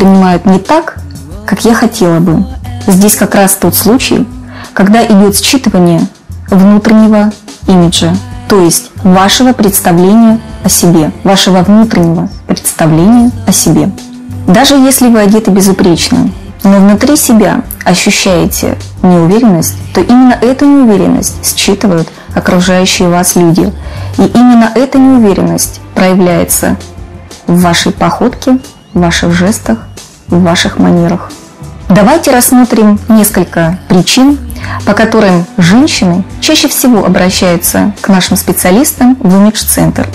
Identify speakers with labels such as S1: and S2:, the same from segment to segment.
S1: воспринимают не так, как я хотела бы. Здесь как раз тот случай, когда идет считывание внутреннего имиджа, то есть вашего представления о себе, вашего внутреннего представления о себе. Даже если вы одеты безупречно, но внутри себя ощущаете неуверенность, то именно эту неуверенность считывают окружающие вас люди. И именно эта неуверенность проявляется в вашей походке, в ваших жестах, в ваших манерах. Давайте рассмотрим несколько причин, по которым женщины чаще всего обращаются к нашим специалистам в имидж-центр.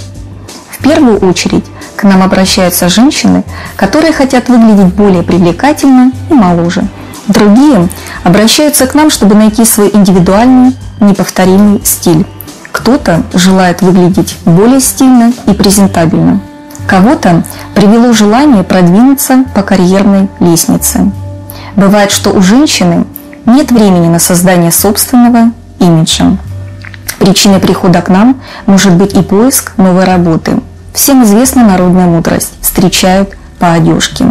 S1: В первую очередь к нам обращаются женщины, которые хотят выглядеть более привлекательно и моложе. Другие обращаются к нам, чтобы найти свой индивидуальный, неповторимый стиль. Кто-то желает выглядеть более стильно и презентабельно. Кого-то привело желание продвинуться по карьерной лестнице. Бывает, что у женщины нет времени на создание собственного имиджа. Причиной прихода к нам может быть и поиск новой работы. Всем известна народная мудрость – встречают по одежке.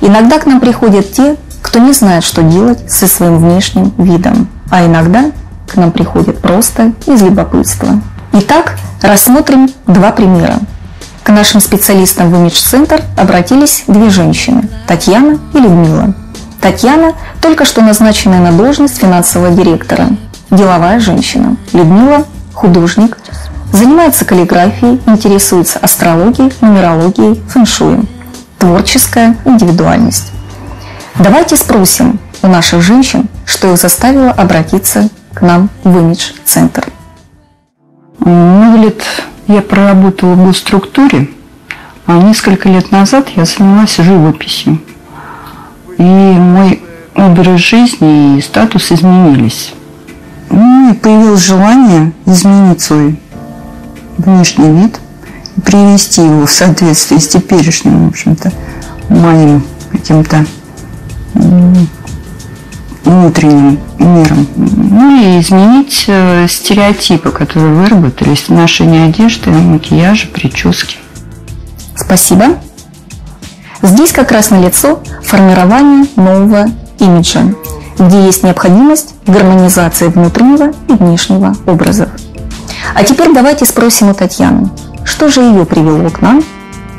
S1: Иногда к нам приходят те, кто не знает, что делать со своим внешним видом, а иногда к нам приходят просто из любопытства. Итак, рассмотрим два примера. К нашим специалистам в имидж-центр обратились две женщины – Татьяна и Людмила – Татьяна – только что назначенная на должность финансового директора. Деловая женщина. Людмила – художник. Занимается каллиграфией, интересуется астрологией, нумерологией, фэншуем. Творческая индивидуальность. Давайте спросим у наших женщин, что их заставило обратиться к нам в имидж-центр.
S2: Много лет я проработала в госструктуре, а несколько лет назад я занялась живописью. И мой образ жизни и статус изменились.
S3: Ну и появилось желание изменить свой внешний вид и привести его в соответствие с теперешним, в общем-то, моим каким-то внутренним миром.
S2: Ну и изменить э, стереотипы, которые выработались в ношении одежды, макияжа, прически.
S1: Спасибо. Здесь как раз на лицо формирование нового имиджа, где есть необходимость гармонизации внутреннего и внешнего образов. А теперь давайте спросим у Татьяны, что же ее привело к нам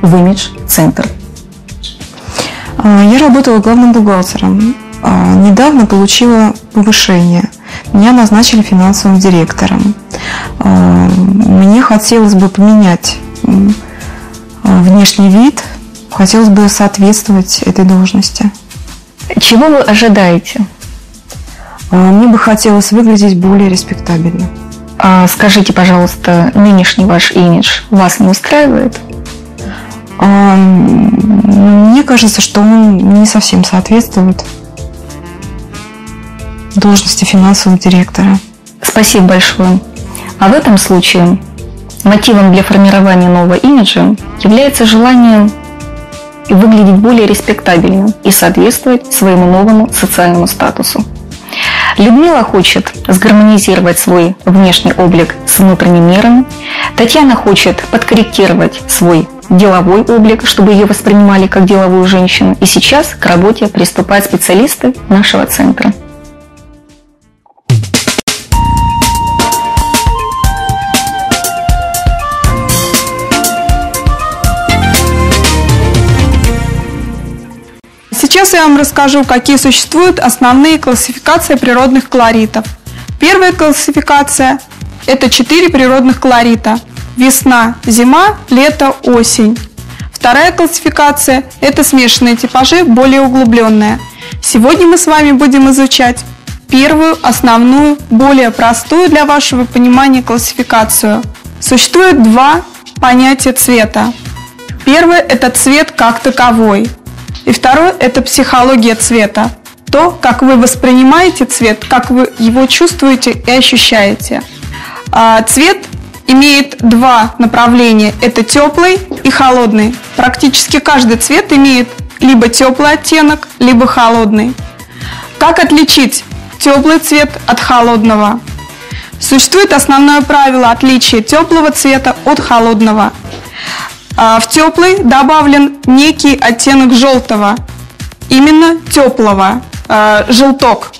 S1: в имидж-центр?
S4: А, я работала главным бухгалтером. А, недавно получила повышение. Меня назначили финансовым директором. А, мне хотелось бы поменять внешний вид – хотелось бы соответствовать этой должности.
S1: Чего вы ожидаете?
S4: А, мне бы хотелось выглядеть более респектабельно.
S1: А скажите, пожалуйста, нынешний ваш имидж вас не устраивает?
S4: А, мне кажется, что он не совсем соответствует должности финансового директора.
S1: Спасибо большое. А в этом случае мотивом для формирования нового имиджа является желание выглядеть более респектабельно и соответствовать своему новому социальному статусу. Людмила хочет сгармонизировать свой внешний облик с внутренним миром. Татьяна хочет подкорректировать свой деловой облик, чтобы ее воспринимали как деловую женщину. И сейчас к работе приступают специалисты нашего центра.
S5: Вам расскажу, какие существуют основные классификации природных колоритов. Первая классификация – это четыре природных колорита – весна, зима, лето, осень. Вторая классификация – это смешанные типажи, более углубленные. Сегодня мы с вами будем изучать первую, основную, более простую для вашего понимания классификацию. Существует два понятия цвета. Первое – это цвет как таковой. И второе – это психология цвета. То, как вы воспринимаете цвет, как вы его чувствуете и ощущаете. А цвет имеет два направления – это теплый и холодный. Практически каждый цвет имеет либо теплый оттенок, либо холодный. Как отличить теплый цвет от холодного? Существует основное правило отличия теплого цвета от холодного. А, в теплый добавлен некий оттенок желтого. именно теплого, э, желток.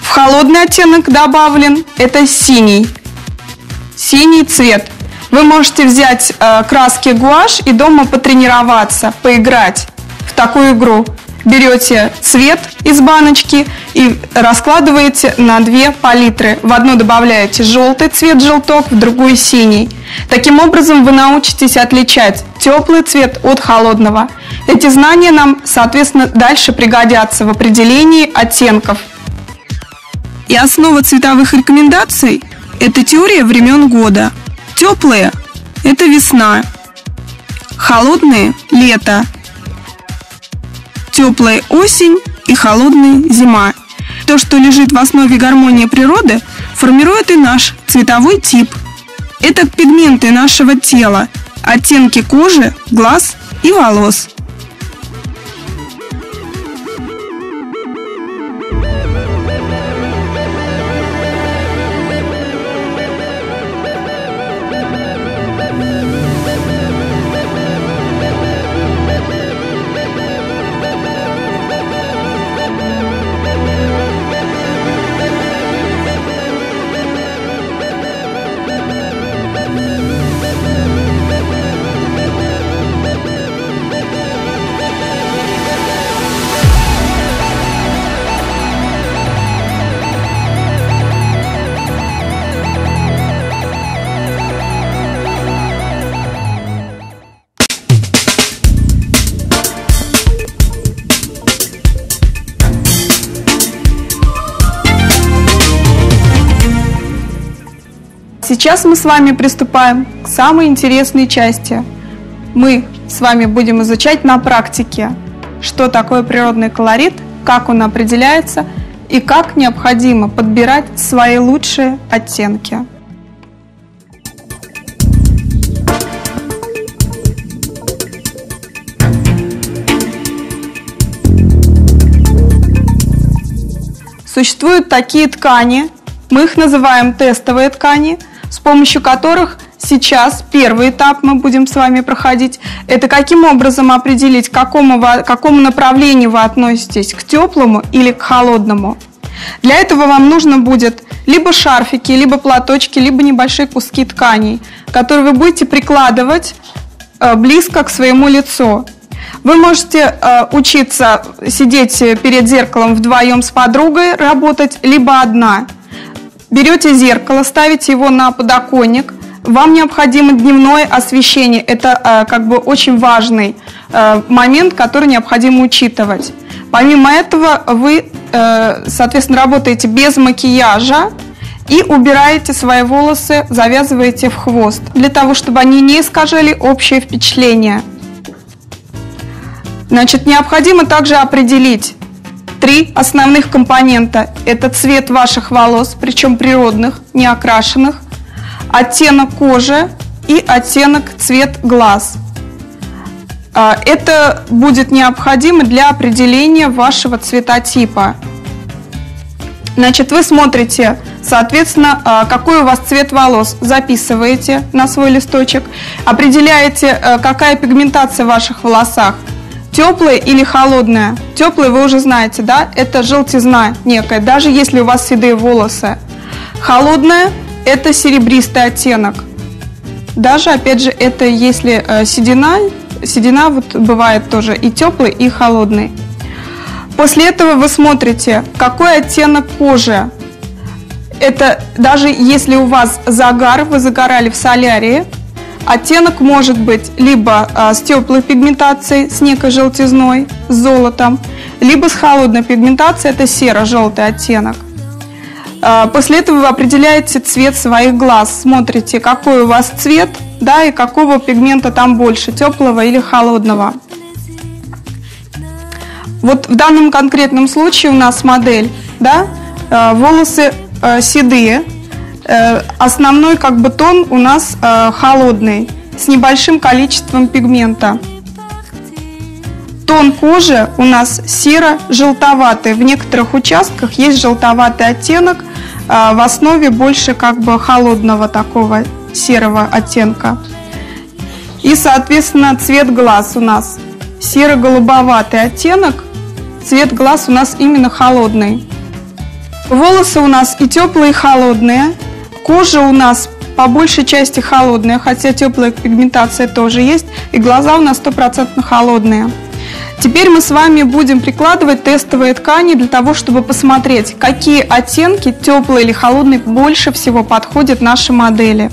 S5: В холодный оттенок добавлен это синий, синий цвет. Вы можете взять э, краски гуашь и дома потренироваться, поиграть в такую игру. Берете цвет из баночки и раскладываете на две палитры. В одну добавляете желтый цвет, желток, в другую синий. Таким образом вы научитесь отличать теплый цвет от холодного. Эти знания нам, соответственно, дальше пригодятся в определении оттенков. И основа цветовых рекомендаций – это теория времен года. Теплые – это весна, холодные – лето, теплая осень и холодная зима. То, что лежит в основе гармонии природы, формирует и наш цветовой тип. Это пигменты нашего тела, оттенки кожи, глаз и волос – Сейчас мы с вами приступаем к самой интересной части. Мы с вами будем изучать на практике, что такое природный колорит, как он определяется и как необходимо подбирать свои лучшие оттенки. Существуют такие ткани, мы их называем тестовые ткани – с помощью которых сейчас первый этап мы будем с вами проходить. Это каким образом определить, к какому, к какому направлению вы относитесь, к теплому или к холодному. Для этого вам нужно будет либо шарфики, либо платочки, либо небольшие куски тканей, которые вы будете прикладывать э, близко к своему лицу. Вы можете э, учиться сидеть перед зеркалом вдвоем с подругой, работать, либо одна – Берете зеркало, ставите его на подоконник. Вам необходимо дневное освещение. Это э, как бы очень важный э, момент, который необходимо учитывать. Помимо этого, вы, э, соответственно, работаете без макияжа и убираете свои волосы, завязываете в хвост, для того, чтобы они не искажали общее впечатление. Значит, необходимо также определить, Три основных компонента – это цвет ваших волос, причем природных, не окрашенных, оттенок кожи и оттенок цвет глаз. А, это будет необходимо для определения вашего цветотипа. Значит, вы смотрите, соответственно, а, какой у вас цвет волос, записываете на свой листочек, определяете, а, какая пигментация в ваших волосах – Теплое или холодное? Теплое вы уже знаете, да? Это желтизна некая, даже если у вас седые волосы. Холодное – это серебристый оттенок. Даже, опять же, это если э, седина, седина вот бывает тоже и теплый, и холодный. После этого вы смотрите, какой оттенок кожи. Это даже если у вас загар, вы загорали в солярии, Оттенок может быть либо а, с теплой пигментацией, с некой желтизной, с золотом, либо с холодной пигментацией, это серо-желтый оттенок. А, после этого вы определяете цвет своих глаз, смотрите, какой у вас цвет, да, и какого пигмента там больше, теплого или холодного. Вот в данном конкретном случае у нас модель, да, а, волосы седые, основной как бы тон у нас э, холодный, с небольшим количеством пигмента. Тон кожи у нас серо-желтоватый. В некоторых участках есть желтоватый оттенок, э, в основе больше как бы холодного такого серого оттенка. И, соответственно, цвет глаз у нас серо-голубоватый оттенок – цвет глаз у нас именно холодный. Волосы у нас и теплые, и холодные. Кожа у нас по большей части холодная, хотя теплая пигментация тоже есть. И глаза у нас стопроцентно холодные. Теперь мы с вами будем прикладывать тестовые ткани для того, чтобы посмотреть, какие оттенки, теплые или холодные, больше всего подходят нашей модели.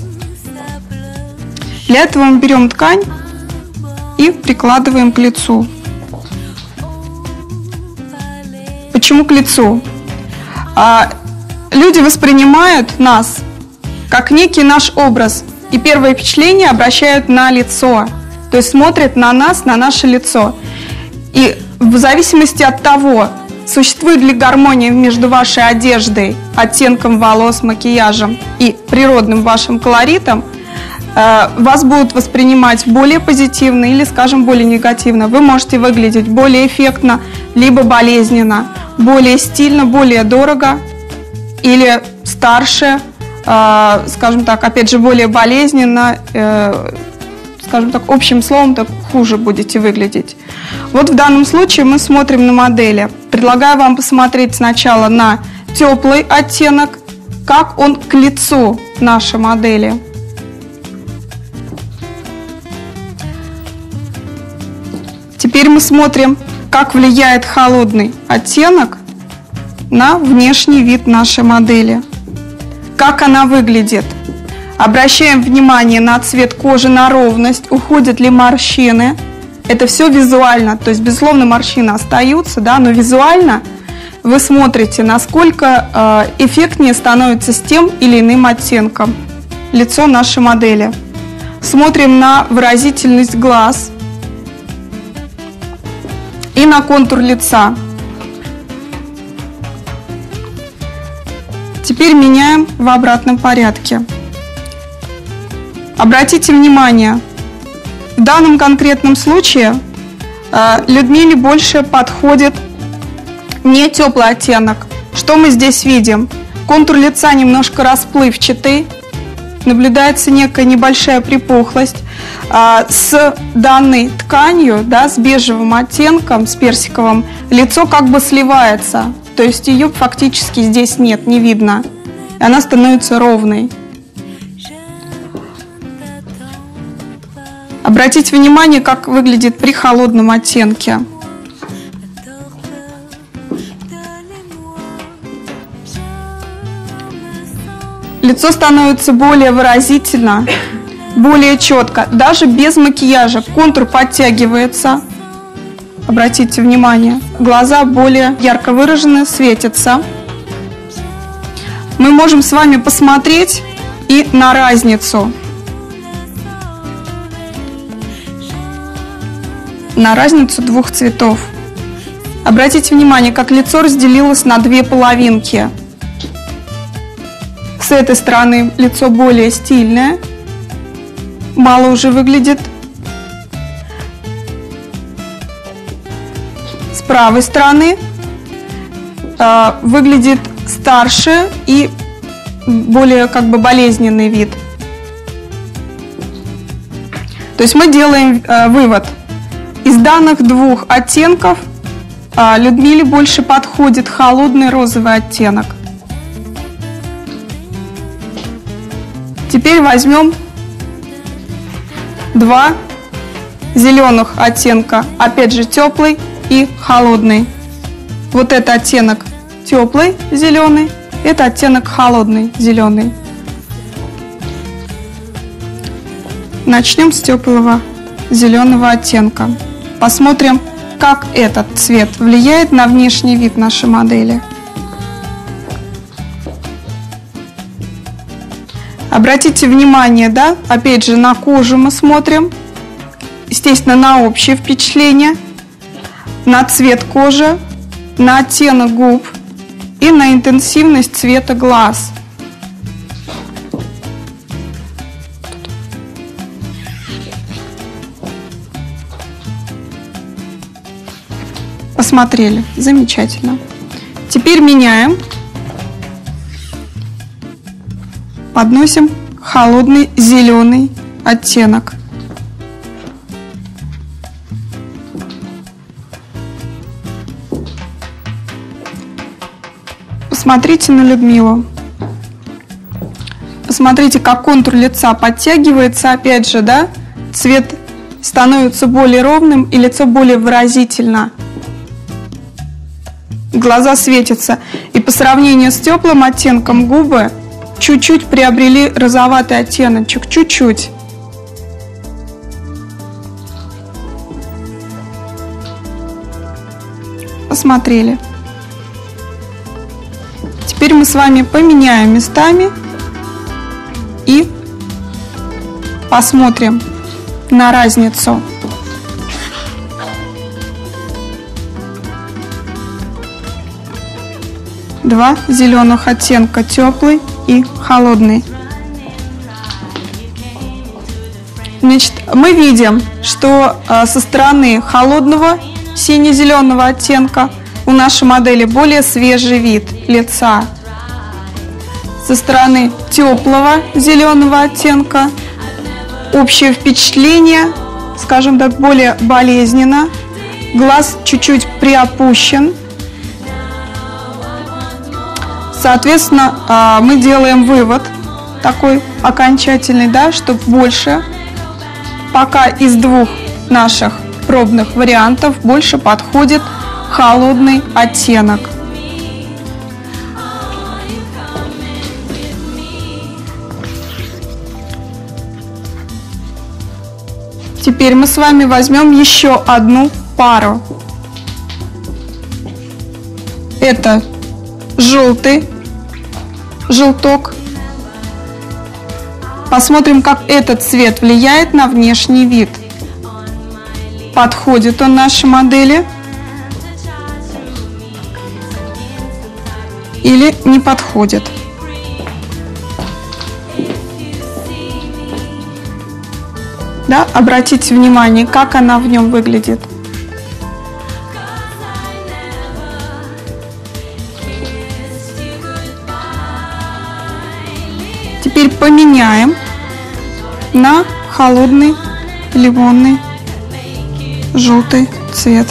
S5: Для этого мы берем ткань и прикладываем к лицу. Почему к лицу? А, люди воспринимают нас как некий наш образ, и первое впечатление обращают на лицо, то есть смотрят на нас, на наше лицо. И в зависимости от того, существует ли гармония между вашей одеждой, оттенком волос, макияжем и природным вашим колоритом, э, вас будут воспринимать более позитивно или, скажем, более негативно. Вы можете выглядеть более эффектно, либо болезненно более стильно, более дорого или старше, скажем так, опять же, более болезненно, э, скажем так, общим словом, так хуже будете выглядеть. Вот в данном случае мы смотрим на модели. Предлагаю вам посмотреть сначала на теплый оттенок, как он к лицу нашей модели. Теперь мы смотрим как влияет холодный оттенок на внешний вид нашей модели. Как она выглядит. Обращаем внимание на цвет кожи, на ровность, уходят ли морщины. Это все визуально, то есть, безусловно, морщины остаются, да, но визуально вы смотрите, насколько э, эффектнее становится с тем или иным оттенком лицо нашей модели. Смотрим на выразительность глаз – и на контур лица. Теперь меняем в обратном порядке. Обратите внимание, в данном конкретном случае э, Людмиле больше подходит не теплый оттенок. Что мы здесь видим? Контур лица немножко расплывчатый, наблюдается некая небольшая припухлость. А, с данной тканью, да, с бежевым оттенком, с персиковым, лицо как бы сливается. То есть ее фактически здесь нет, не видно. Она становится ровной. Обратите внимание, как выглядит при холодном оттенке. Лицо становится более выразительно, более четко, даже без макияжа. Контур подтягивается. Обратите внимание, глаза более ярко выражены, светятся. Мы можем с вами посмотреть и на разницу. На разницу двух цветов. Обратите внимание, как лицо разделилось на две половинки. С этой стороны лицо более стильное, мало уже выглядит. Правой стороны э, выглядит старше и более как бы болезненный вид. То есть мы делаем э, вывод. Из данных двух оттенков э, Людмиле больше подходит холодный розовый оттенок. Теперь возьмем два зеленых оттенка, опять же теплый и холодный. Вот это оттенок теплый зеленый, это оттенок холодный зеленый. Начнем с теплого зеленого оттенка. Посмотрим, как этот цвет влияет на внешний вид нашей модели. Обратите внимание, да, опять же, на кожу мы смотрим, естественно, на общее впечатление, на цвет кожи, на оттенок губ и на интенсивность цвета глаз. Посмотрели, замечательно. Теперь меняем подносим холодный зеленый оттенок. Посмотрите на Людмилу. Посмотрите, как контур лица подтягивается, опять же, да? Цвет становится более ровным и лицо более выразительно. Глаза светятся. И по сравнению с теплым оттенком губы чуть-чуть приобрели розоватый оттеночек, чуть-чуть. Посмотрели. Теперь мы с вами поменяем местами и посмотрим на разницу. Два зеленых оттенка, теплый и холодный. Значит, мы видим, что э, со стороны холодного сине-зеленого оттенка у нашей модели более свежий вид лица. Со стороны теплого зеленого оттенка общее впечатление, скажем так, более болезненно. Глаз чуть-чуть приопущен. Соответственно, а, мы делаем вывод такой окончательный, да, что больше пока из двух наших пробных вариантов больше подходит холодный оттенок. Теперь мы с вами возьмем еще одну пару. Это желтый желток. Посмотрим, как этот цвет влияет на внешний вид. Подходит он нашей модели или не подходит. Да, обратите внимание, как она в нем выглядит. Теперь поменяем на холодный лимонный желтый цвет.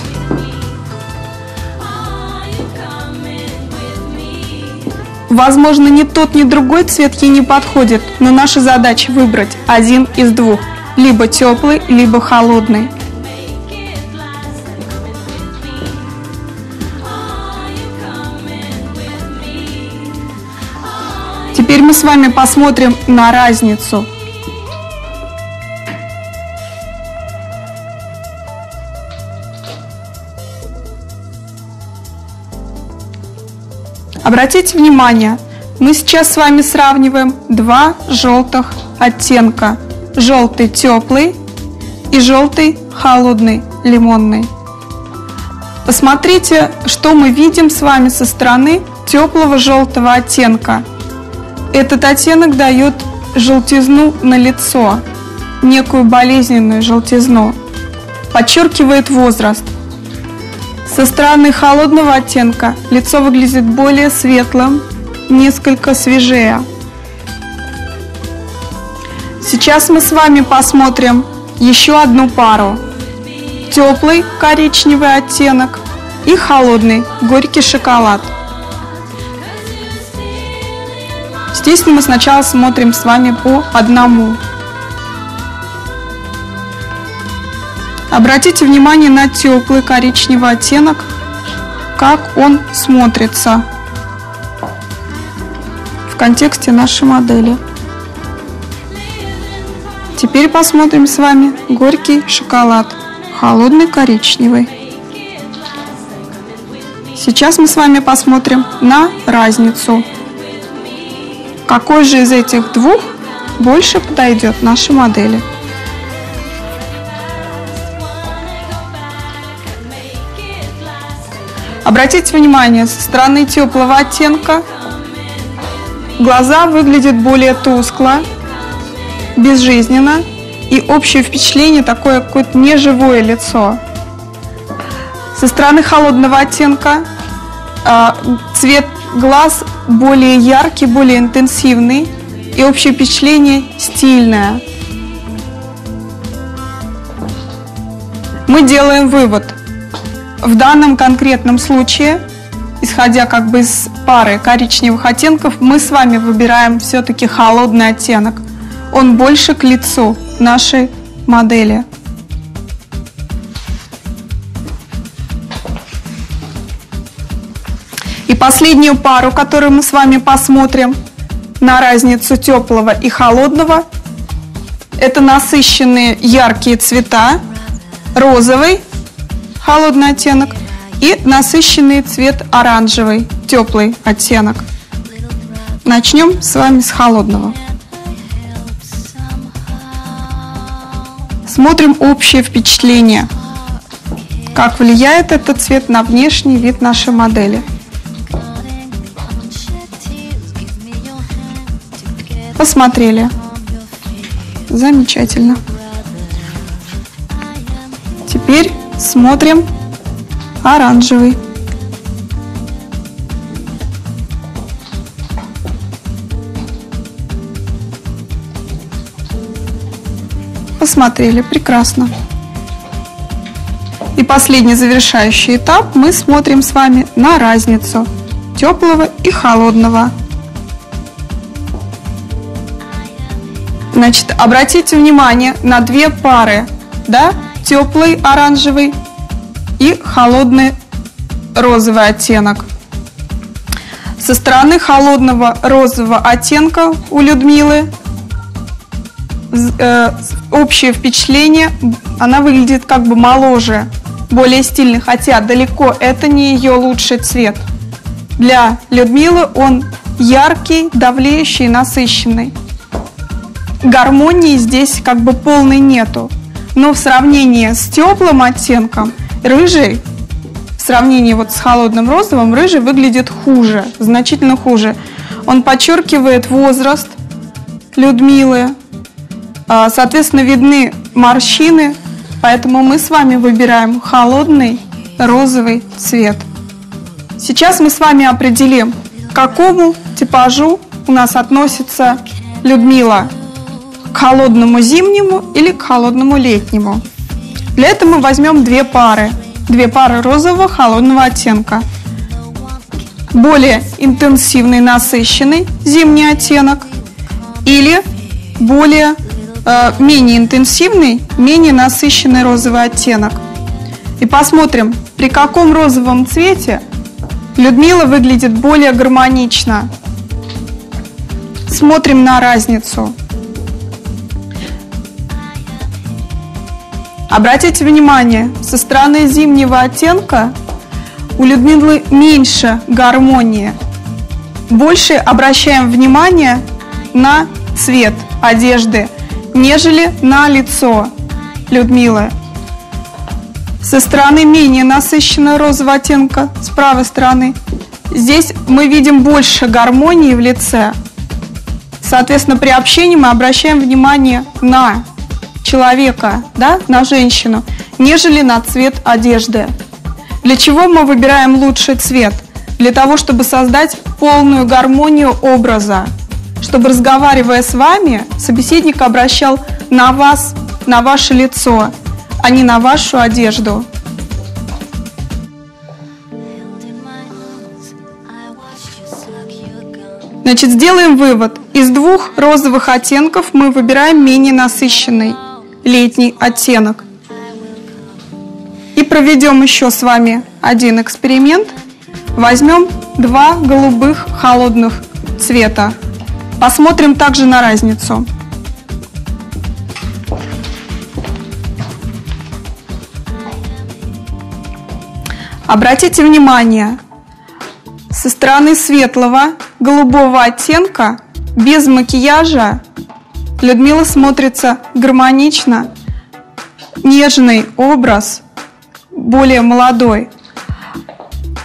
S5: Возможно, ни тот, ни другой цвет ей не подходит, но наша задача выбрать один из двух – либо теплый, либо холодный. Теперь мы с вами посмотрим на разницу. Обратите внимание, мы сейчас с вами сравниваем два желтых оттенка желтый теплый и желтый холодный лимонный. Посмотрите, что мы видим с вами со стороны теплого желтого оттенка. Этот оттенок дает желтизну на лицо, некую болезненную желтизну, подчеркивает возраст. Со стороны холодного оттенка лицо выглядит более светлым, несколько свежее. Сейчас мы с вами посмотрим еще одну пару. Теплый коричневый оттенок и холодный горький шоколад. Здесь мы сначала смотрим с вами по одному. Обратите внимание на теплый коричневый оттенок, как он смотрится в контексте нашей модели. Теперь посмотрим с вами горький шоколад, холодный коричневый. Сейчас мы с вами посмотрим на разницу. Какой же из этих двух больше подойдет нашей модели? Обратите внимание, со стороны теплого оттенка глаза выглядят более тускло, безжизненно, и общее впечатление такое какое-то неживое лицо. Со стороны холодного оттенка э, цвет глаз более яркий, более интенсивный, и общее впечатление стильное. Мы делаем вывод. В данном конкретном случае исходя как бы из пары коричневых оттенков, мы с вами выбираем все-таки холодный оттенок. Он больше к лицу нашей модели. И последнюю пару, которую мы с вами посмотрим на разницу теплого и холодного, это насыщенные яркие цвета, розовый, холодный оттенок, и насыщенный цвет оранжевый, теплый оттенок. Начнем с вами с холодного. Смотрим общее впечатление. Как влияет этот цвет на внешний вид нашей модели. Посмотрели. Замечательно. Теперь смотрим оранжевый. Посмотрели, прекрасно. И последний завершающий этап мы смотрим с вами на разницу теплого и холодного. Значит, обратите внимание на две пары, да, теплый оранжевый и холодный розовый оттенок. Со стороны холодного розового оттенка у Людмилы э, общее впечатление, она выглядит как бы моложе, более стильный, хотя далеко это не ее лучший цвет. Для Людмилы он яркий, давлеющий, насыщенный. Гармонии здесь как бы полной нету. Но в сравнении с теплым оттенком – рыжий в сравнении вот с холодным розовым, рыжий выглядит хуже, значительно хуже. Он подчеркивает возраст Людмилы, а, соответственно, видны морщины, поэтому мы с вами выбираем холодный розовый цвет. Сейчас мы с вами определим, к какому типажу у нас относится Людмила, холодному зимнему или к холодному летнему. Для этого мы возьмем две пары. Две пары розового холодного оттенка. Более интенсивный, насыщенный зимний оттенок или более э, менее интенсивный, менее насыщенный розовый оттенок. И посмотрим, при каком розовом цвете Людмила выглядит более гармонично. Смотрим на разницу. Обратите внимание, со стороны зимнего оттенка у Людмилы меньше гармонии. Больше обращаем внимание на цвет одежды, нежели на лицо Людмилы. Со стороны менее насыщенного розового оттенка, с правой стороны, здесь мы видим больше гармонии в лице. Соответственно, при общении мы обращаем внимание на человека, да, на женщину, нежели на цвет одежды. Для чего мы выбираем лучший цвет? Для того, чтобы создать полную гармонию образа, чтобы разговаривая с вами, собеседник обращал на вас, на ваше лицо, а не на вашу одежду. Значит, сделаем вывод. Из двух розовых оттенков мы выбираем менее насыщенный летний оттенок. И проведем еще с вами один эксперимент. Возьмем два голубых холодных цвета. Посмотрим также на разницу. Обратите внимание, со стороны светлого голубого оттенка без макияжа Людмила смотрится гармонично, нежный образ, более молодой.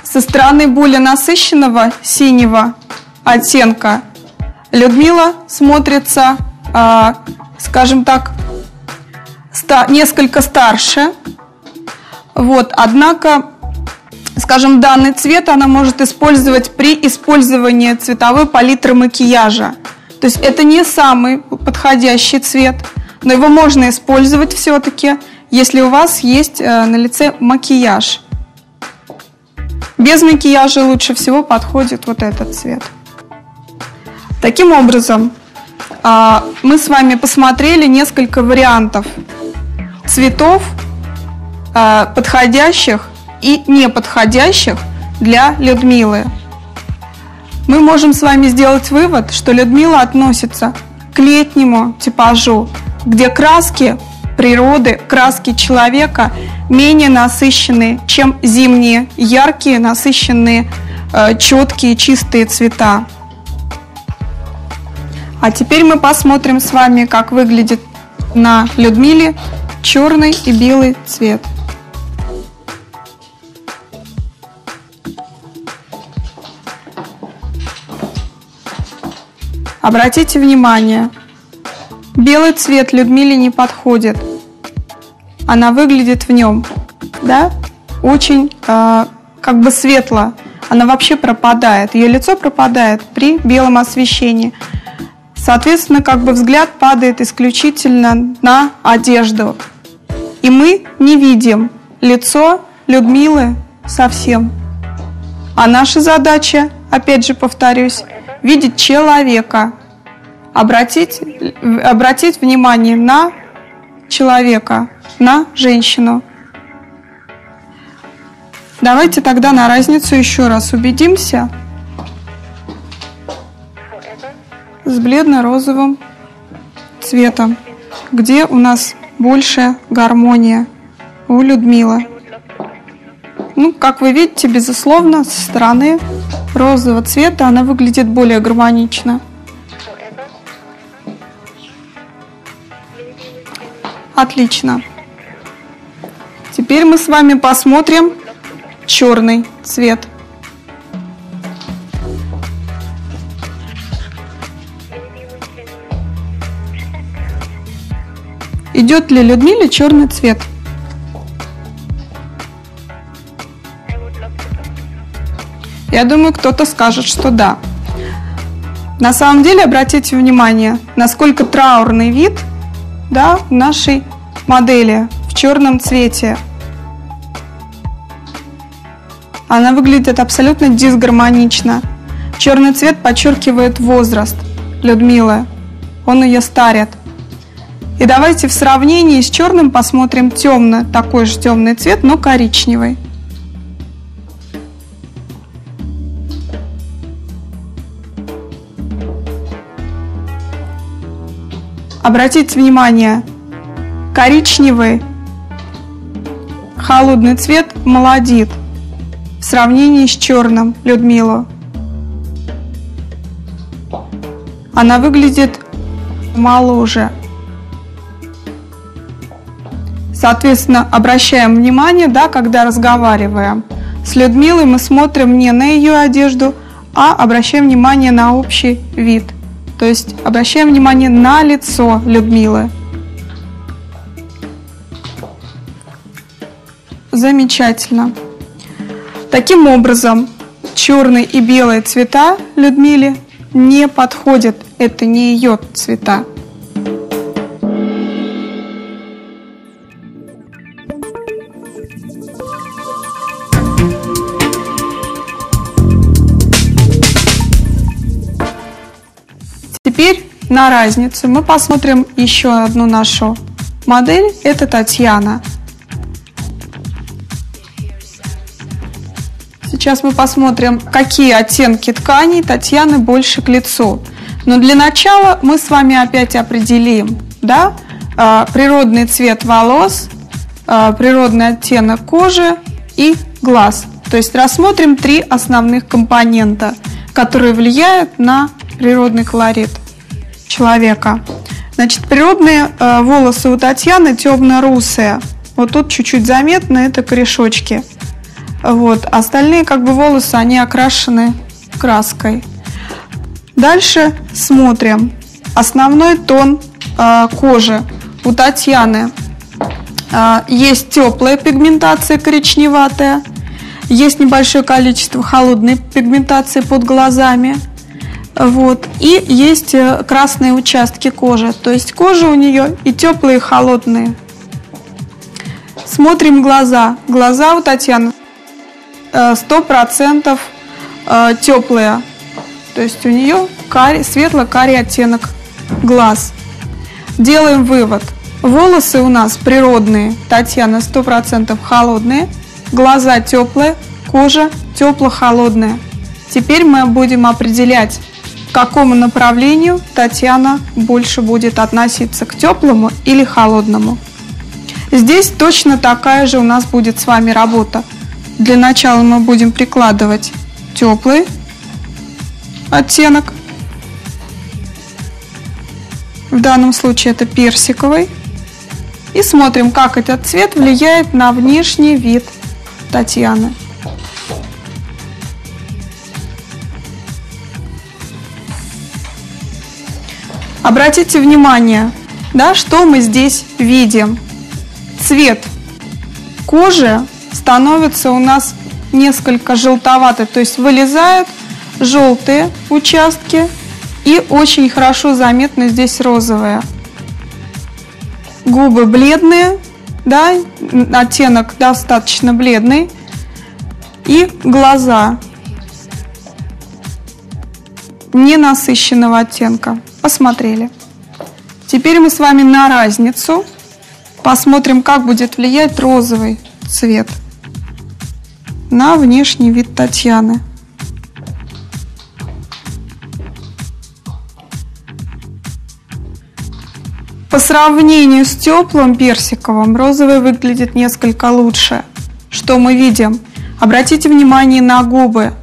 S5: Со стороны более насыщенного синего оттенка Людмила смотрится, э, скажем так, ста несколько старше. Вот, однако, скажем, данный цвет она может использовать при использовании цветовой палитры макияжа. То есть это не самый подходящий цвет, но его можно использовать все-таки, если у вас есть э, на лице макияж. Без макияжа лучше всего подходит вот этот цвет. Таким образом, а, мы с вами посмотрели несколько вариантов цветов, а, подходящих и неподходящих для Людмилы. Мы можем с вами сделать вывод, что Людмила относится к летнему типажу, где краски природы, краски человека менее насыщенные, чем зимние, яркие, насыщенные, э, четкие, чистые цвета. А теперь мы посмотрим с вами, как выглядит на Людмиле черный и белый цвет. Обратите внимание, белый цвет Людмиле не подходит – она выглядит в нем, да, очень э, как бы светло. Она вообще пропадает, ее лицо пропадает при белом освещении. Соответственно, как бы взгляд падает исключительно на одежду. И мы не видим лицо Людмилы совсем. А наша задача, опять же повторюсь, видеть человека, обратить, обратить внимание на человека, на женщину. Давайте тогда на разницу еще раз убедимся. С бледно-розовым цветом, где у нас больше гармония у Людмилы. Ну, как вы видите, безусловно, со стороны розового цвета она выглядит более гармонично. Отлично. Теперь мы с вами посмотрим черный цвет. Идет ли Людмиле черный цвет? Я думаю, кто-то скажет, что да. На самом деле, обратите внимание, насколько траурный вид да, нашей модели в черном цвете Она выглядит абсолютно дисгармонично. Черный цвет подчеркивает возраст Людмилы. Он ее старит. И давайте в сравнении с черным посмотрим темно, такой же темный цвет, но коричневый. Обратите внимание, коричневый холодный цвет молодит в сравнении с черным Людмилу. Она выглядит моложе. Соответственно, обращаем внимание, да, когда разговариваем с Людмилой, мы смотрим не на ее одежду, а обращаем внимание на общий вид. То есть обращаем внимание на лицо Людмилы. Замечательно. Таким образом, черный и белые цвета Людмиле не подходят. Это не ее цвета. На разницу мы посмотрим еще одну нашу модель. Это Татьяна. Сейчас мы посмотрим, какие оттенки тканей Татьяны больше к лицу. Но для начала мы с вами опять определим да, а, природный цвет волос, а, природный оттенок кожи и глаз. То есть рассмотрим три основных компонента, которые влияют на природный колорит человека. Значит, природные а, волосы у Татьяны темно-русые. Вот тут чуть-чуть заметно, это корешочки – вот. Остальные как бы волосы, они окрашены краской. Дальше смотрим. Основной тон э, кожи у Татьяны э, есть теплая пигментация коричневатая, есть небольшое количество холодной пигментации под глазами. Вот. И есть э, красные участки кожи. То есть кожа у нее и теплые, и холодные. Смотрим глаза. Глаза у Татьяны 100% э, теплая. То есть у нее карий, светло-карий оттенок глаз. Делаем вывод. Волосы у нас природные, Татьяна 100% холодные, глаза теплые, кожа тепло-холодная. Теперь мы будем определять, какому направлению Татьяна больше будет относиться, к теплому или холодному. Здесь точно такая же у нас будет с вами работа. Для начала мы будем прикладывать теплый оттенок. В данном случае это персиковый. И смотрим, как этот цвет влияет на внешний вид Татьяны. Обратите внимание, да, что мы здесь видим. Цвет кожи становится у нас несколько желтоватый, то есть вылезают желтые участки и очень хорошо заметно здесь розовые. Губы бледные, да, оттенок достаточно бледный. И глаза ненасыщенного оттенка. Посмотрели. Теперь мы с вами на разницу посмотрим, как будет влиять розовый цвет на внешний вид Татьяны. По сравнению с теплым персиковым, розовый выглядит несколько лучше. Что мы видим? Обратите внимание на губы.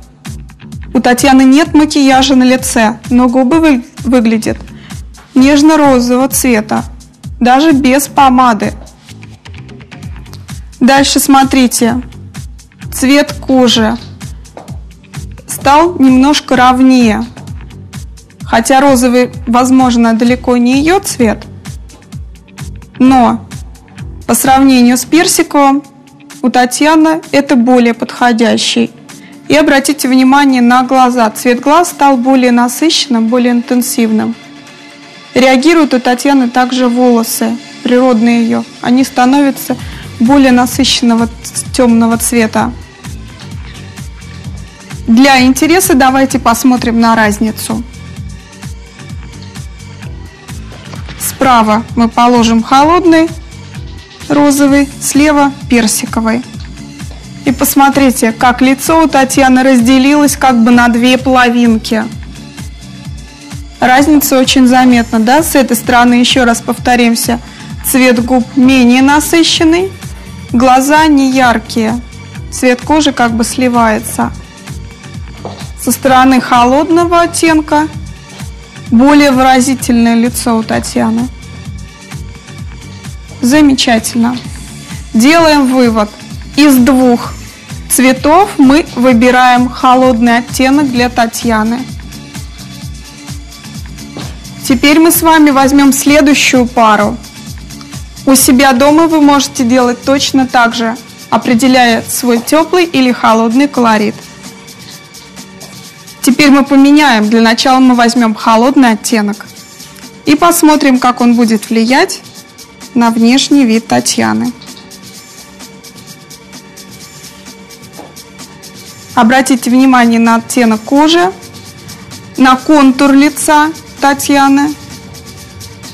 S5: У Татьяны нет макияжа на лице, но губы вы, выглядят нежно-розового цвета, даже без помады. Дальше смотрите. Цвет кожи стал немножко ровнее. Хотя розовый, возможно, далеко не ее цвет – но по сравнению с персиковым у Татьяны это более подходящий. И обратите внимание на глаза. Цвет глаз стал более насыщенным, более интенсивным. Реагируют у Татьяны также волосы, природные ее. Они становятся более насыщенного темного цвета. Для интереса давайте посмотрим на разницу. Справа мы положим холодный розовый, слева персиковый. И посмотрите, как лицо у Татьяны разделилось как бы на две половинки. Разница очень заметна, да? С этой стороны еще раз повторимся. Цвет губ менее насыщенный, глаза не яркие, цвет кожи как бы сливается. Со стороны холодного оттенка более выразительное лицо у Татьяны. Замечательно. Делаем вывод. Из двух цветов мы выбираем холодный оттенок для Татьяны. Теперь мы с вами возьмем следующую пару. У себя дома вы можете делать точно так же, определяя свой теплый или холодный колорит. Теперь мы поменяем. Для начала мы возьмем холодный оттенок и посмотрим, как он будет влиять на внешний вид Татьяны. Обратите внимание на оттенок кожи, на контур лица Татьяны,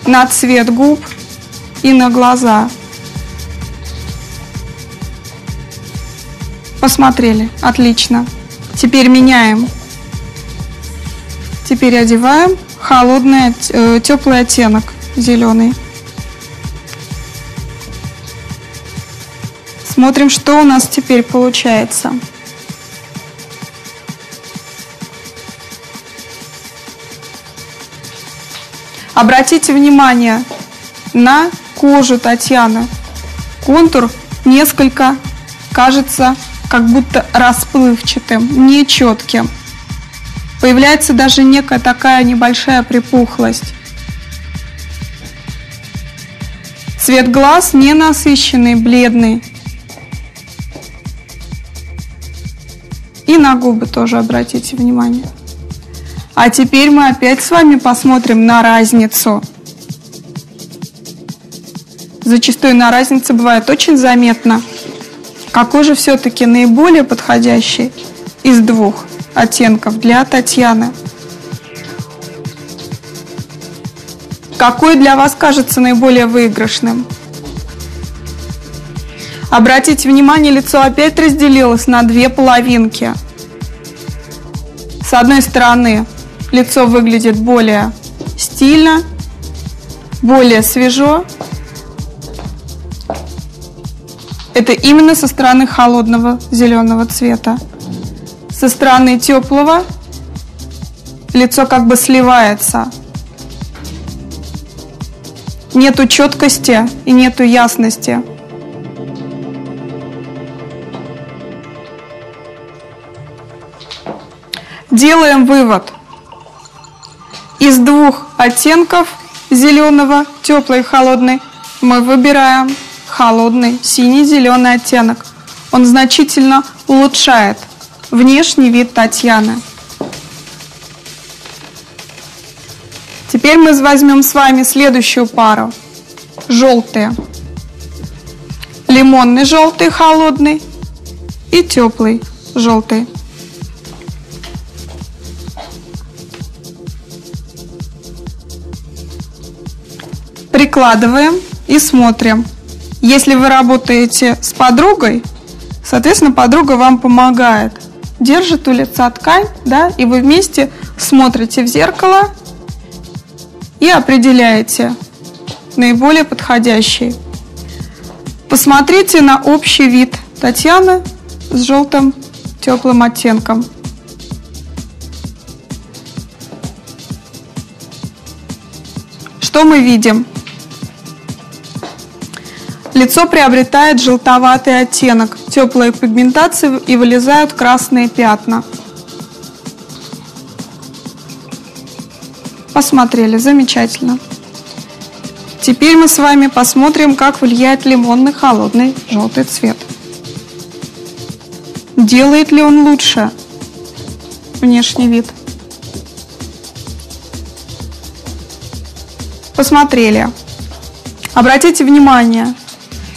S5: на цвет губ и на глаза. Посмотрели? Отлично. Теперь меняем Теперь одеваем холодный, э, теплый оттенок зеленый. Смотрим, что у нас теперь получается. Обратите внимание на кожу Татьяны. Контур несколько кажется как будто расплывчатым, нечетким. Появляется даже некая такая небольшая припухлость. Цвет глаз не насыщенный, бледный. И на губы тоже обратите внимание. А теперь мы опять с вами посмотрим на разницу. Зачастую на разница бывает очень заметна. Какой же все-таки наиболее подходящий из двух оттенков для Татьяны? Какой для вас кажется наиболее выигрышным? Обратите внимание, лицо опять разделилось на две половинки. С одной стороны, лицо выглядит более стильно, более свежо. Это именно со стороны холодного зеленого цвета. Со стороны теплого лицо как бы сливается. Нету четкости и нету ясности. Делаем вывод. Из двух оттенков зеленого, теплый и холодный, мы выбираем холодный синий-зеленый оттенок. Он значительно улучшает внешний вид Татьяны. Теперь мы возьмем с вами следующую пару. Желтые. Лимонный желтый холодный и теплый желтый. Прикладываем и смотрим. Если вы работаете с подругой, соответственно, подруга вам помогает. Держит у лица ткань, да, и вы вместе смотрите в зеркало и определяете наиболее подходящий. Посмотрите на общий вид Татьяны с желтым теплым оттенком. Что мы видим? Лицо приобретает желтоватый оттенок, теплая пигментация и вылезают красные пятна. Посмотрели, замечательно. Теперь мы с вами посмотрим, как влияет лимонный холодный желтый цвет. Делает ли он лучше внешний вид? Посмотрели. Обратите внимание,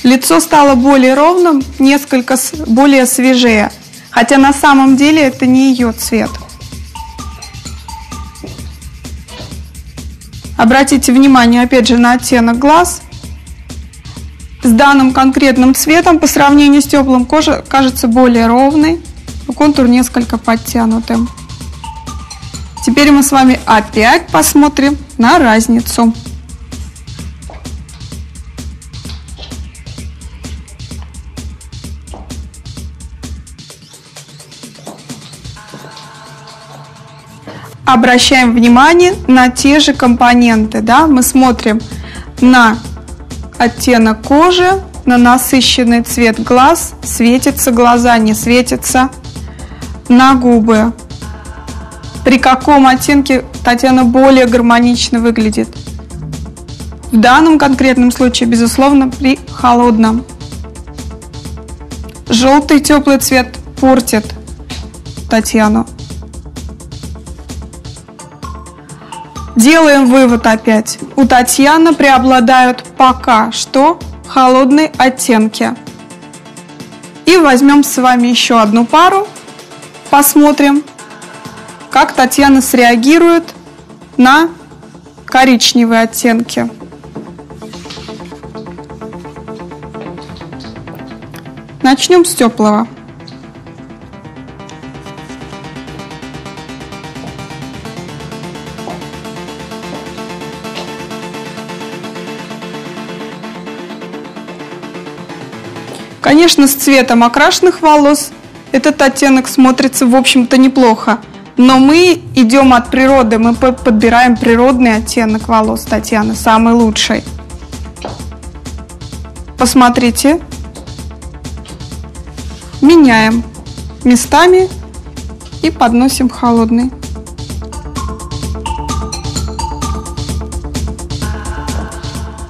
S5: Лицо стало более ровным, несколько более свежее, хотя на самом деле это не ее цвет. Обратите внимание опять же на оттенок глаз. С данным конкретным цветом по сравнению с теплым кожа кажется более ровной, контур несколько подтянутым. Теперь мы с вами опять посмотрим на разницу. Обращаем внимание на те же компоненты. Да? Мы смотрим на оттенок кожи, на насыщенный цвет глаз, светятся глаза, не светятся, на губы. При каком оттенке Татьяна более гармонично выглядит? В данном конкретном случае, безусловно, при холодном. Желтый теплый цвет портит Татьяну. Делаем вывод опять. У Татьяны преобладают пока что холодные оттенки. И возьмем с вами еще одну пару. Посмотрим, как Татьяна среагирует на коричневые оттенки. Начнем с теплого. Конечно, с цветом окрашенных волос этот оттенок смотрится, в общем-то, неплохо. Но мы идем от природы, мы подбираем природный оттенок волос Татьяны, самый лучший. Посмотрите. Меняем местами и подносим холодный.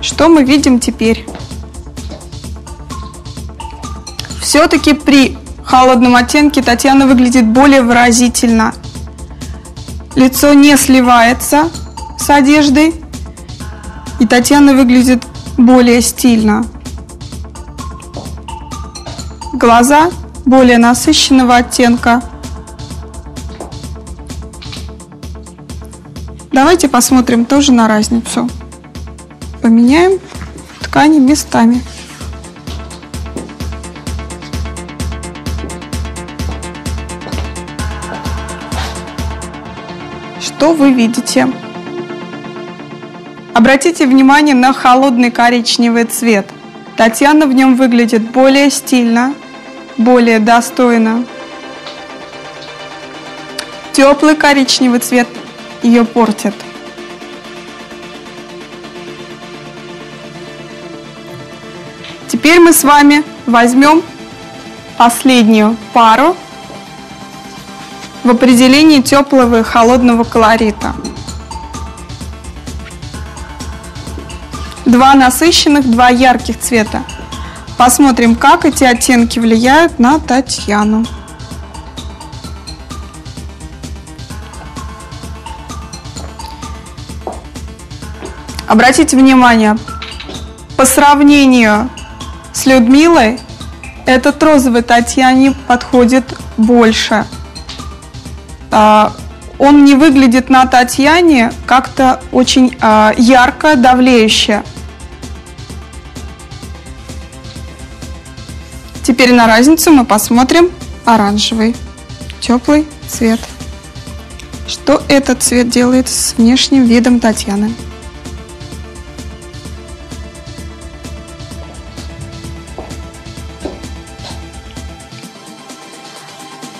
S5: Что мы видим теперь? Все-таки при холодном оттенке Татьяна выглядит более выразительно. Лицо не сливается с одеждой, и Татьяна выглядит более стильно. глаза более насыщенного оттенка. Давайте посмотрим тоже на разницу. Поменяем ткани местами. Что вы видите? Обратите внимание на холодный коричневый цвет. Татьяна в нем выглядит более стильно, более достойно. Теплый коричневый цвет ее портит. Теперь мы с вами возьмем последнюю пару в определении теплого и холодного колорита. Два насыщенных, два ярких цвета. Посмотрим, как эти оттенки влияют на Татьяну. Обратите внимание, по сравнению с Людмилой, этот розовый Татьяне подходит больше. А, он не выглядит на Татьяне как-то очень а, ярко, давлеюще. Теперь на разницу мы посмотрим оранжевый, теплый цвет. Что этот цвет делает с внешним видом Татьяны?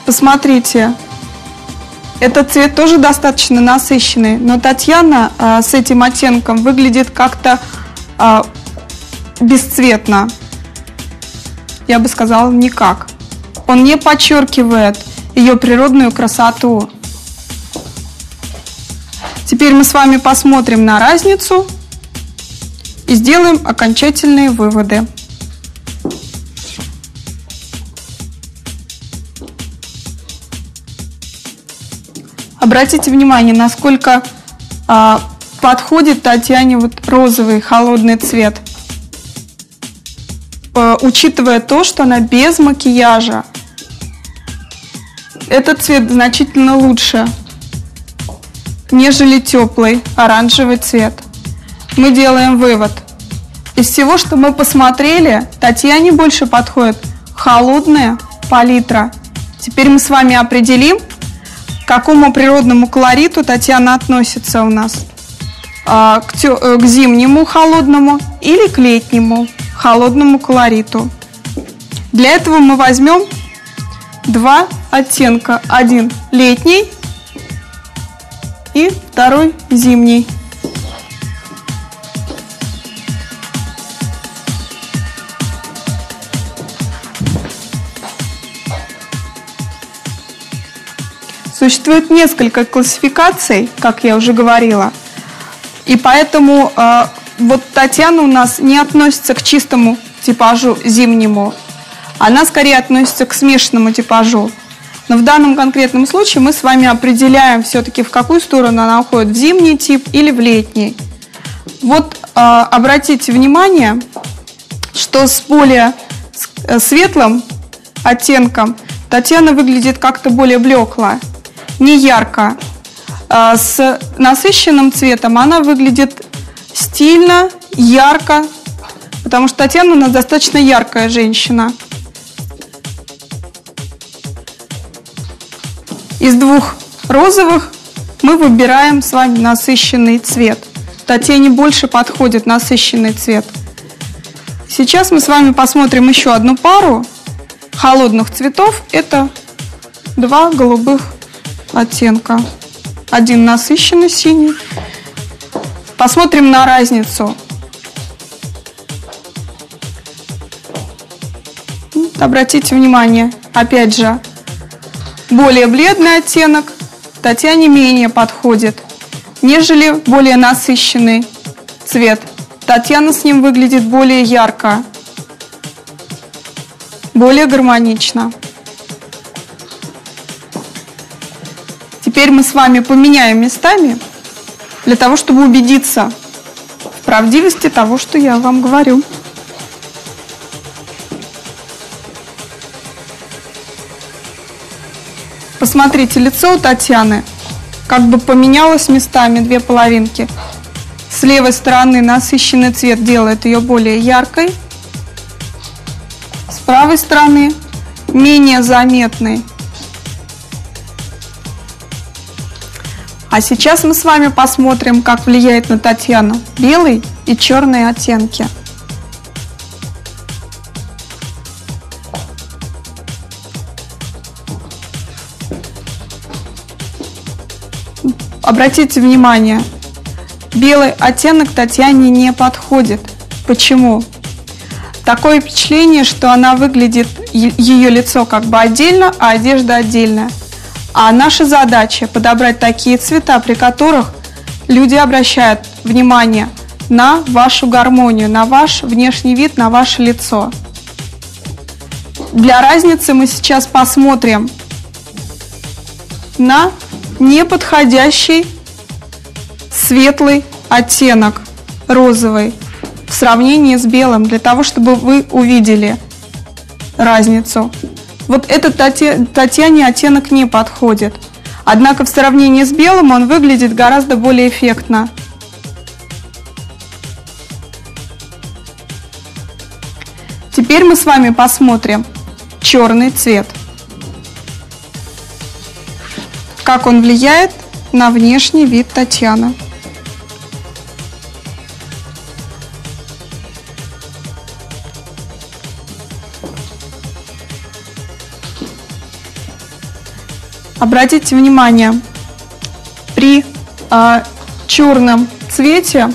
S5: Посмотрите, этот цвет тоже достаточно насыщенный, но Татьяна э, с этим оттенком выглядит как-то э, бесцветно. Я бы сказала, никак. Он не подчеркивает ее природную красоту. Теперь мы с вами посмотрим на разницу и сделаем окончательные выводы. Обратите внимание, насколько а, подходит Татьяне вот розовый холодный цвет. А, учитывая то, что она без макияжа. Этот цвет значительно лучше, нежели теплый оранжевый цвет. Мы делаем вывод. Из всего, что мы посмотрели, Татьяне больше подходит холодная палитра. Теперь мы с вами определим, к какому природному колориту Татьяна относится у нас? А, к, э, к зимнему холодному или к летнему холодному колориту. Для этого мы возьмем два оттенка. Один летний и второй зимний. Существует несколько классификаций, как я уже говорила, и поэтому э, вот Татьяна у нас не относится к чистому типажу зимнему, она скорее относится к смешанному типажу. Но в данном конкретном случае мы с вами определяем все-таки, в какую сторону она уходит, в зимний тип или в летний. Вот э, обратите внимание, что с более э, светлым оттенком Татьяна выглядит как-то более блекло не ярко. А, с насыщенным цветом она выглядит стильно, ярко, потому что Татьяна у нас достаточно яркая женщина. Из двух розовых мы выбираем с вами насыщенный цвет. Татьяне больше подходит насыщенный цвет. Сейчас мы с вами посмотрим еще одну пару холодных цветов. Это два голубых оттенка. Один насыщенный синий. Посмотрим на разницу. Обратите внимание, опять же, более бледный оттенок Татьяне менее подходит, нежели более насыщенный цвет. Татьяна с ним выглядит более ярко, более гармонично. Теперь мы с вами поменяем местами для того, чтобы убедиться в правдивости того, что я вам говорю. Посмотрите, лицо у Татьяны как бы поменялось местами две половинки. С левой стороны насыщенный цвет делает ее более яркой. С правой стороны менее заметный. А сейчас мы с вами посмотрим, как влияет на Татьяну белый и черные оттенки. Обратите внимание, белый оттенок Татьяне не подходит. Почему? Такое впечатление, что она выглядит, ее лицо как бы отдельно, а одежда отдельная. А наша задача подобрать такие цвета, при которых люди обращают внимание на вашу гармонию, на ваш внешний вид, на ваше лицо. Для разницы мы сейчас посмотрим на неподходящий светлый оттенок розовый в сравнении с белым, для того, чтобы вы увидели разницу. Вот этот Татьяне оттенок не подходит. Однако в сравнении с белым он выглядит гораздо более эффектно. Теперь мы с вами посмотрим черный цвет как он влияет на внешний вид Татьяны. Обратите внимание, при э, черном цвете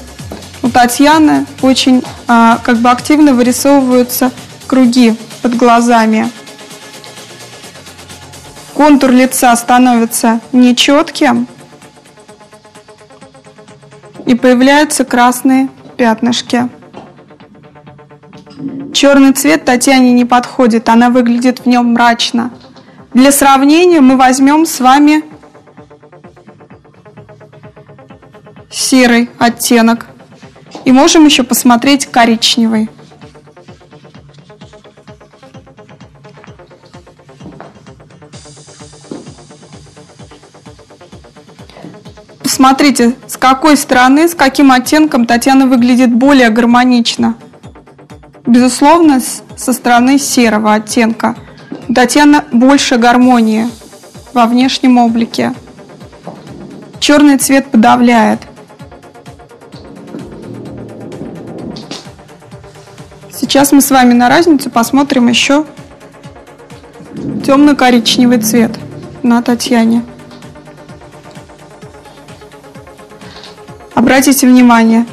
S5: у Татьяны очень э, как бы активно вырисовываются круги под глазами контур лица становится нечетким и появляются красные пятнышки. Черный цвет Татьяне не подходит, она выглядит в нем мрачно. Для сравнения мы возьмем с вами серый оттенок и можем еще посмотреть коричневый. Смотрите, с какой стороны, с каким оттенком Татьяна выглядит более гармонично. Безусловно, со стороны серого оттенка. У Татьяны больше гармонии во внешнем облике. Черный цвет подавляет. Сейчас мы с вами на разницу посмотрим еще темно-коричневый цвет на Татьяне. Обратите внимание,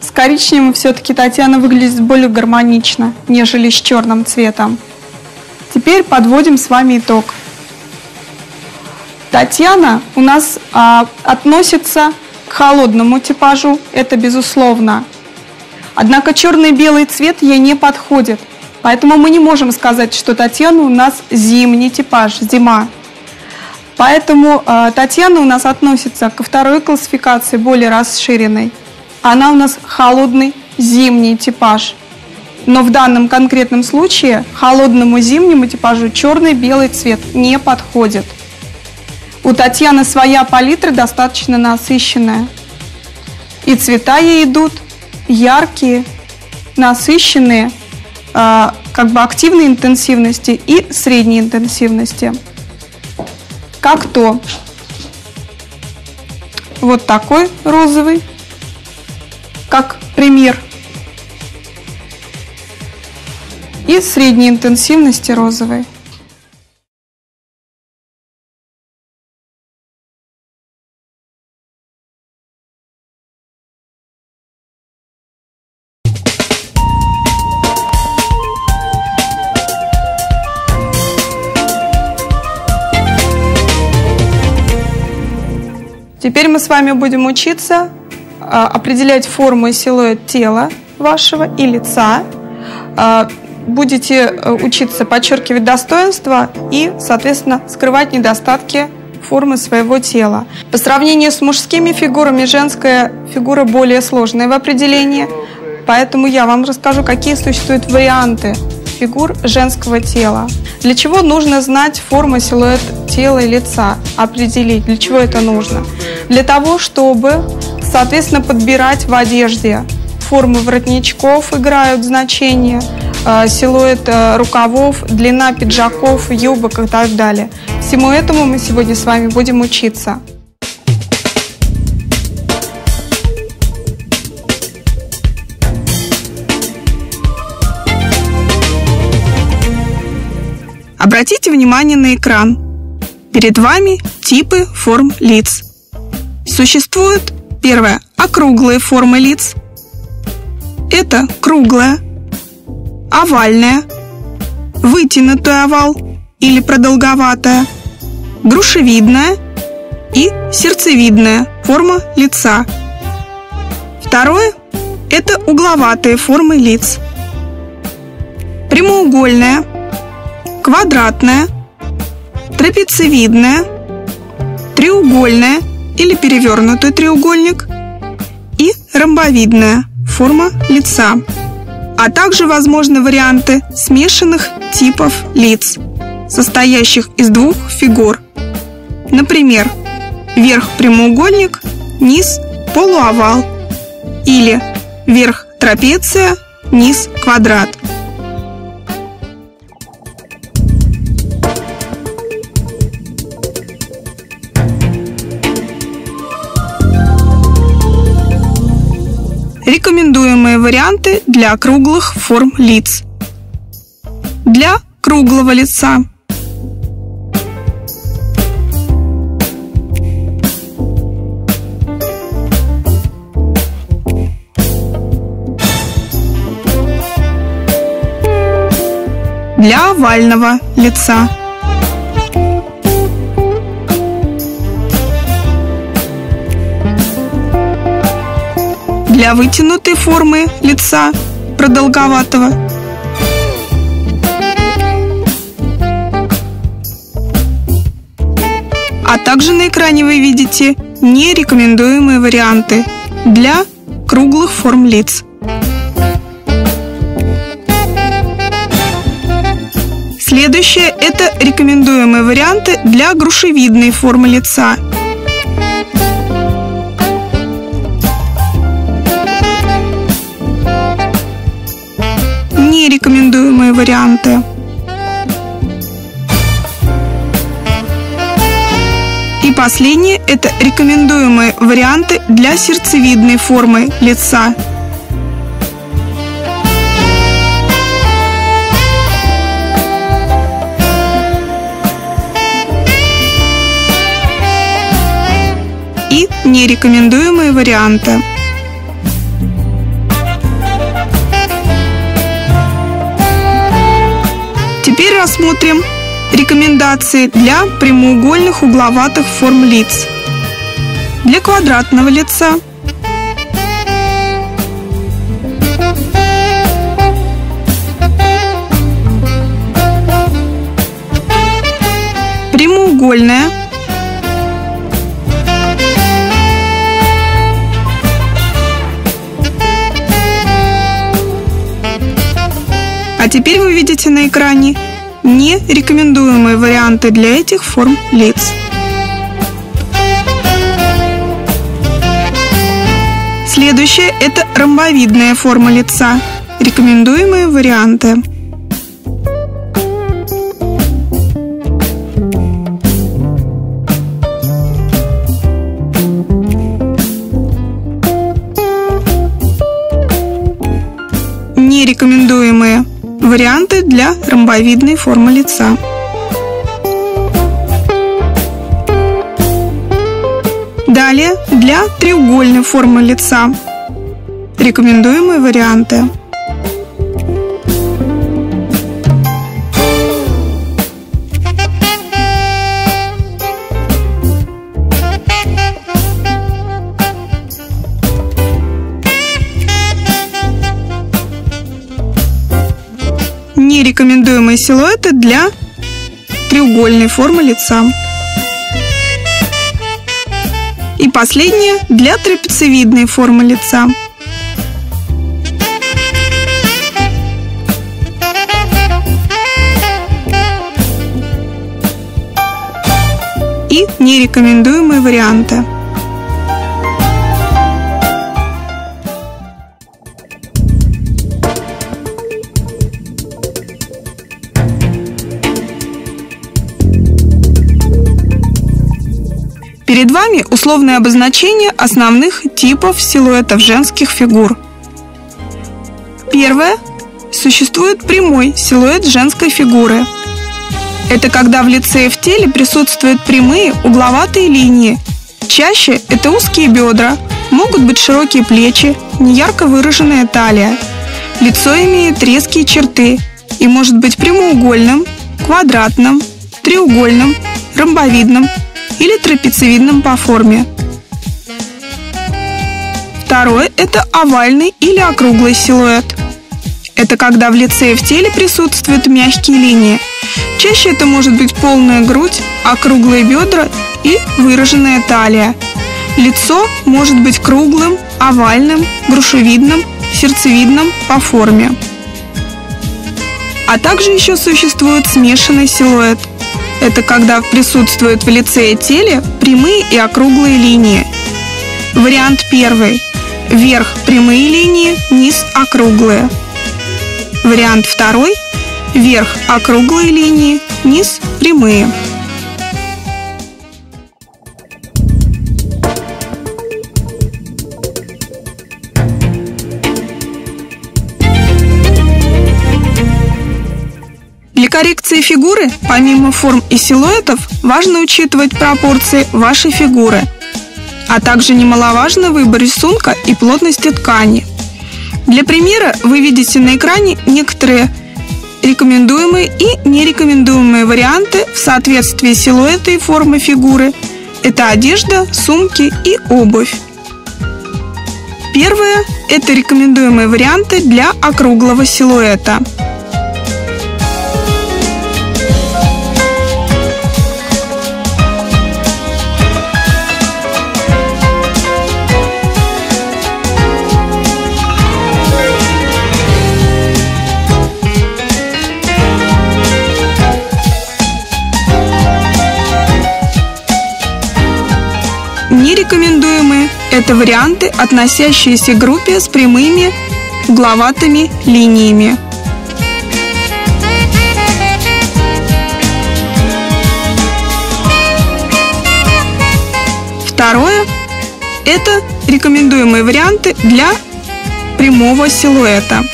S5: с коричневым все-таки Татьяна выглядит более гармонично, нежели с черным цветом. Теперь подводим с вами итог. Татьяна у нас а, относится к холодному типажу, это безусловно. Однако черный и белый цвет ей не подходит. Поэтому мы не можем сказать, что Татьяна у нас зимний типаж, зима. Поэтому э, Татьяна у нас относится ко второй классификации, более расширенной. Она у нас холодный зимний типаж. Но в данном конкретном случае холодному зимнему типажу черный-белый цвет не подходит. У Татьяны своя палитра достаточно насыщенная. И цвета ей идут яркие, насыщенные, э, как бы активной интенсивности и средней интенсивности как то вот такой розовый, как пример, и средней интенсивности розовый. Теперь мы с вами будем учиться а, определять форму и силуэт тела вашего и лица. Будете э, учиться подчеркивать достоинства и, соответственно, скрывать недостатки формы своего тела. По сравнению с мужскими фигурами, женская фигура более сложная в определении, поэтому я вам расскажу, какие существуют варианты фигур женского тела. Для чего нужно знать форму, силуэт тела и лица, определить, для чего это нужно? Для того, чтобы, соответственно, подбирать в одежде формы воротничков играют значение, силуэт э, рукавов, длина пиджаков, юбок и так далее. Всему этому мы сегодня с вами будем учиться. Обратите внимание на экран. Перед вами типы форм лиц. Существует первое – округлые формы лиц. Это круглая, овальная, вытянутый овал или продолговатая, грушевидная и сердцевидная форма лица. Второе – это угловатые формы лиц. Прямоугольная, квадратная, трапециевидная, треугольная или перевернутый треугольник и ромбовидная форма лица, а также возможны варианты смешанных типов лиц, состоящих из двух фигур. Например, верх прямоугольник, низ полуовал или верх трапеция, низ квадрат. Рекомендуемые варианты для круглых форм лиц. Для круглого лица для овального лица. Для вытянутой формы лица продолговатого. А также на экране вы видите нерекомендуемые варианты для круглых форм лиц. Следующее – это рекомендуемые варианты для грушевидной формы лица. Нерекомендуемые варианты. И последнее – это рекомендуемые варианты для сердцевидной формы лица. нерекомендуемые варианты. Рассмотрим рекомендации для прямоугольных угловатых форм лиц. Для квадратного лица прямоугольная А теперь вы видите на экране нерекомендуемые варианты для этих форм лиц. Следующее – это ромбовидная форма лица. Рекомендуемые варианты. Варианты для ромбовидной формы лица. Далее для треугольной формы лица. Рекомендуемые варианты. рекомендуемые силуэты для треугольной формы лица. И последнее для трапециевидной формы лица. И нерекомендуемые варианты. Вами условное обозначение основных типов силуэтов женских фигур. Первое. Существует прямой силуэт женской фигуры. Это когда в лице и в теле присутствуют прямые угловатые линии. Чаще это узкие бедра, могут быть широкие плечи, неярко выраженная талия. Лицо имеет резкие черты и может быть прямоугольным, квадратным, треугольным, ромбовидным – или трапециевидным по форме. Второе – это овальный или округлый силуэт. Это когда в лице и в теле присутствуют мягкие линии. Чаще это может быть полная грудь, округлые бедра и выраженная талия. Лицо может быть круглым, овальным, грушевидным, сердцевидным по форме. А также еще существует смешанный силуэт – это когда присутствуют в лице и теле прямые и округлые линии. Вариант первый. Вверх прямые линии, низ округлые. Вариант второй. Вверх округлые линии, низ прямые. Коррекции фигуры, помимо форм и силуэтов, важно учитывать пропорции вашей фигуры, а также немаловажно выбор рисунка и плотности ткани. Для примера вы видите на экране некоторые рекомендуемые и нерекомендуемые варианты в соответствии силуэта и формы фигуры. Это одежда, сумки и обувь. Первое – это рекомендуемые варианты для округлого силуэта – это варианты, относящиеся к группе с прямыми угловатыми линиями. Второе – это рекомендуемые варианты для прямого силуэта.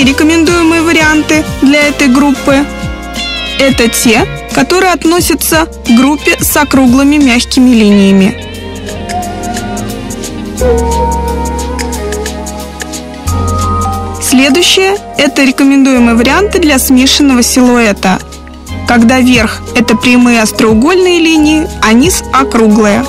S5: Нерекомендуемые варианты для этой группы – это те, которые относятся к группе с округлыми мягкими линиями. Следующее – это рекомендуемые варианты для смешанного силуэта, когда верх – это прямые остроугольные линии, а низ – округлые.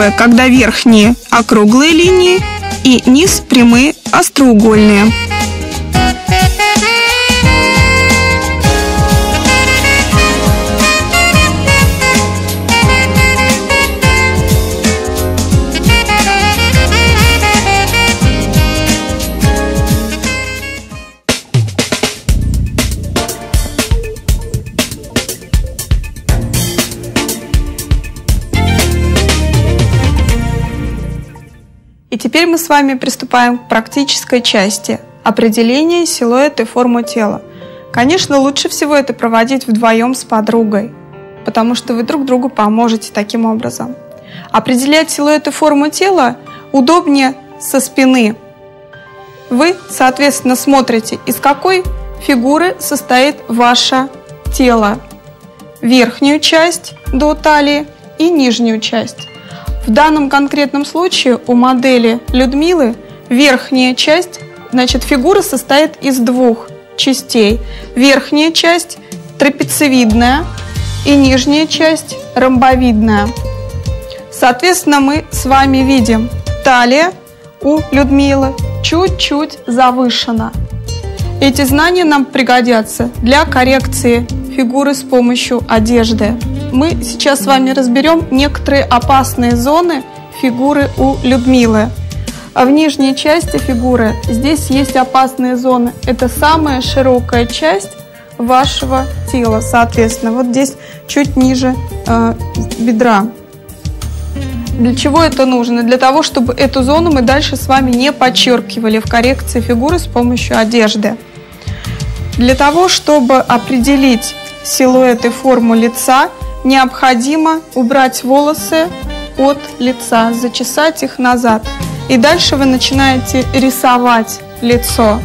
S5: Второе, когда верхние округлые линии и низ прямые остроугольные. Теперь мы с вами приступаем к практической части – определение силуэта и формы тела. Конечно, лучше всего это проводить вдвоем с подругой, потому что вы друг другу поможете таким образом. Определять силуэт и форму тела удобнее со спины. Вы, соответственно, смотрите, из какой фигуры состоит ваше тело. Верхнюю часть до талии и нижнюю часть. В данном конкретном случае у модели Людмилы верхняя часть Значит, фигура состоит из двух частей. Верхняя часть трапециевидная и нижняя часть ромбовидная. Соответственно, мы с вами видим талия у Людмилы чуть-чуть завышена. Эти знания нам пригодятся для коррекции фигуры с помощью одежды. Мы сейчас с вами разберем некоторые опасные зоны фигуры у Людмилы. А в нижней части фигуры здесь есть опасные зоны. Это самая широкая часть вашего тела, соответственно. Вот здесь чуть ниже э, бедра. Для чего это нужно? Для того, чтобы эту зону мы дальше с вами не подчеркивали в коррекции фигуры с помощью одежды. Для того, чтобы определить силуэт и форму лица, необходимо убрать волосы от лица, зачесать их назад. И дальше вы начинаете рисовать лицо.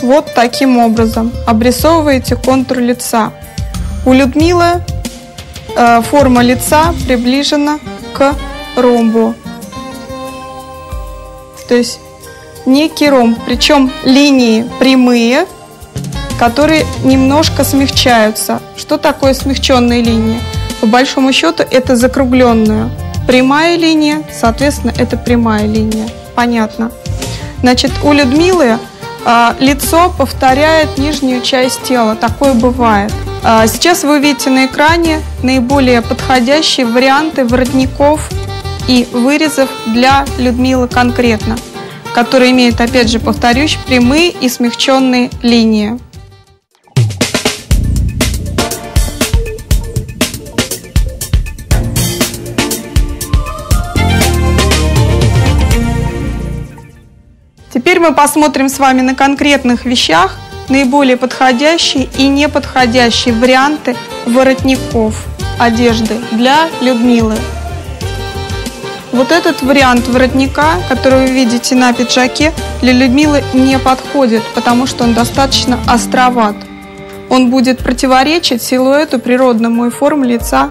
S5: Вот таким образом обрисовываете контур лица. У Людмилы э, форма лица приближена к ромбу. То есть некий ромб, причем линии прямые, которые немножко смягчаются. Что такое смягченные линии? По большому счету это закругленную. Прямая линия, соответственно, это прямая линия. Понятно. Значит, у Людмилы а, лицо повторяет нижнюю часть тела. Такое бывает. А, сейчас вы видите на экране наиболее подходящие варианты воротников и вырезов для Людмилы конкретно, которые имеют, опять же, повторюсь, прямые и смягченные линии. Мы посмотрим с вами на конкретных вещах наиболее подходящие и неподходящие варианты воротников одежды для Людмилы. Вот этот вариант воротника, который вы видите на пиджаке, для Людмилы не подходит, потому что он достаточно островат. Он будет противоречить силуэту природному и форме лица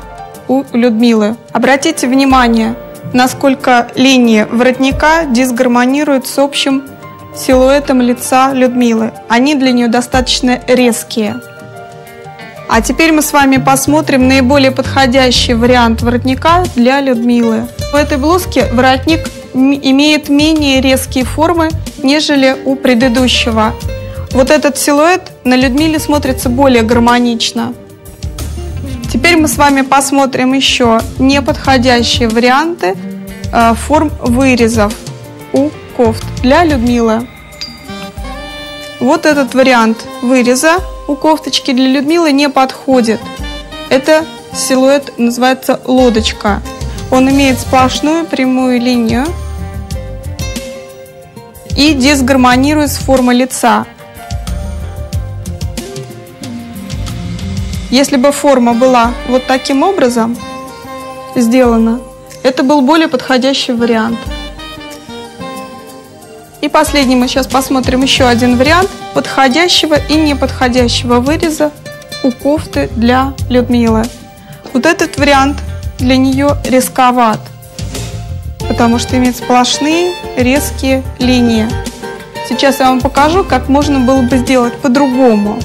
S5: у Людмилы. Обратите внимание, насколько линии воротника дисгармонируют с общим силуэтом лица Людмилы. Они для нее достаточно резкие. А теперь мы с вами посмотрим наиболее подходящий вариант воротника для Людмилы. В этой блузке воротник имеет менее резкие формы, нежели у предыдущего. Вот этот силуэт на Людмиле смотрится более гармонично. Теперь мы с вами посмотрим еще неподходящие варианты э, форм вырезов у кофт для Людмилы. Вот этот вариант выреза у кофточки для Людмилы не подходит. Это силуэт называется лодочка. Он имеет сплошную прямую линию и дисгармонирует с формой лица. Если бы форма была вот таким образом сделана, это был более подходящий вариант. И последний мы сейчас посмотрим еще один вариант подходящего и неподходящего выреза у кофты для Людмилы. Вот этот вариант для нее рисковат, потому что имеет сплошные резкие линии. Сейчас я вам покажу, как можно было бы сделать по-другому.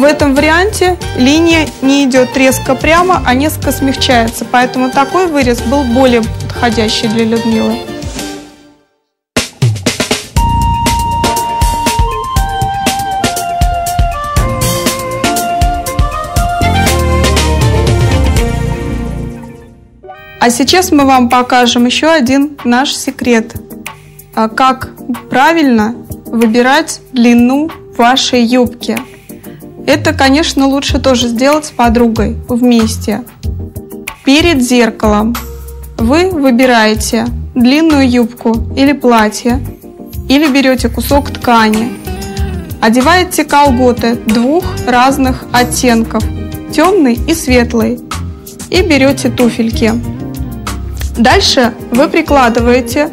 S5: В этом варианте линия не идет резко прямо, а несколько смягчается, поэтому такой вырез был более подходящий для Людмилы. А сейчас мы вам покажем еще один наш секрет. А как правильно выбирать длину вашей юбки. Это, конечно, лучше тоже сделать с подругой вместе. Перед зеркалом вы выбираете длинную юбку или платье, или берете кусок ткани, одеваете колготы двух разных оттенков, темный и светлый, и берете туфельки. Дальше вы прикладываете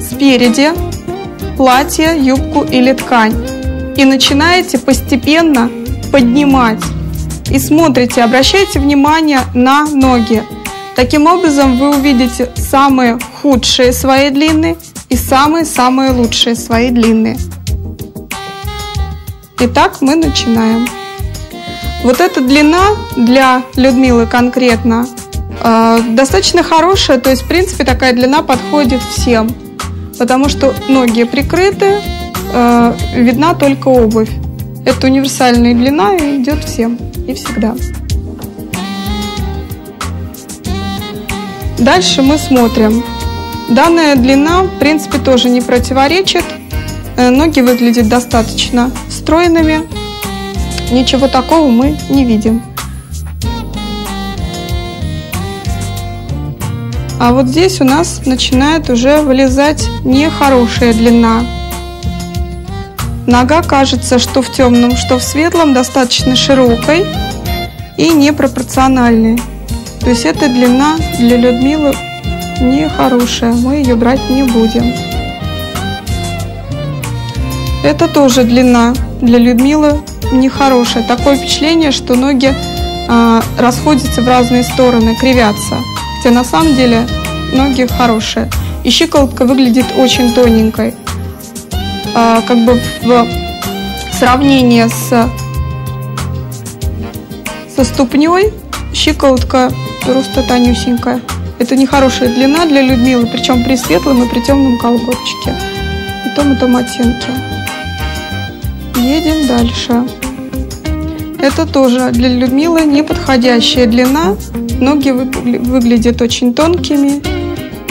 S5: спереди платье, юбку или ткань и начинаете постепенно поднимать. И смотрите, обращайте внимание на ноги. Таким образом, вы увидите самые худшие свои длины и самые-самые лучшие свои длины. Итак, мы начинаем. Вот эта длина для Людмилы конкретно э, достаточно хорошая, то есть, в принципе, такая длина подходит всем, потому что ноги прикрыты, э, видна только обувь. Это универсальная длина и идет всем и всегда. Дальше мы смотрим. Данная длина, в принципе, тоже не противоречит. Э, ноги выглядят достаточно стройными. Ничего такого мы не видим. А вот здесь у нас начинает уже вылезать нехорошая длина. Нога кажется, что в темном, что в светлом, достаточно широкой и непропорциональной. То есть эта длина для Людмилы нехорошая, мы ее брать не будем. Это тоже длина для Людмилы нехорошая. Такое впечатление, что ноги э, расходятся в разные стороны, кривятся. Хотя на самом деле ноги хорошие. И щиколотка выглядит очень тоненькой как бы в сравнении с со ступней щиколотка просто тонюсенькая. Это нехорошая длина для Людмилы, причем при светлом и при темном колготчике. И том и том оттенке. Едем дальше. Это тоже для Людмилы неподходящая длина. Ноги выглядят очень тонкими,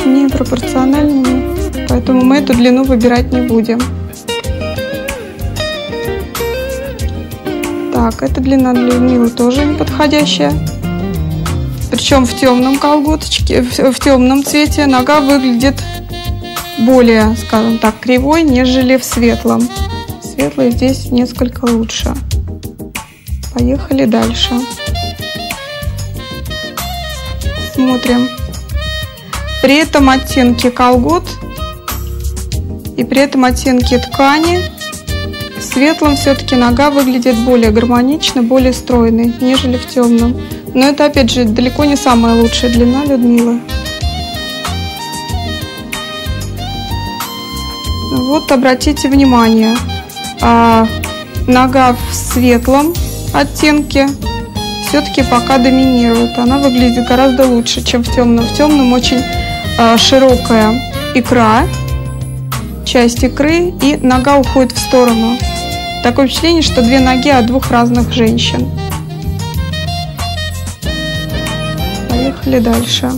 S5: непропорциональными, поэтому мы эту длину выбирать не будем. Так, эта длина для Людмилы тоже неподходящая. Причем в темном колготочке, в, в темном цвете нога выглядит более, скажем так, кривой, нежели в светлом. Светлый здесь несколько лучше. Поехали дальше. Смотрим. При этом оттенки колгот и при этом оттенки ткани светлом все-таки нога выглядит более гармонично, более стройной, нежели в темном. Но это, опять же, далеко не самая лучшая длина Людмилы. Вот обратите внимание, а, нога в светлом оттенке все-таки пока доминирует. Она выглядит гораздо лучше, чем в темном. В темном очень а, широкая икра, часть икры, и нога уходит в сторону. Такое впечатление, что две ноги от двух разных женщин. Поехали дальше.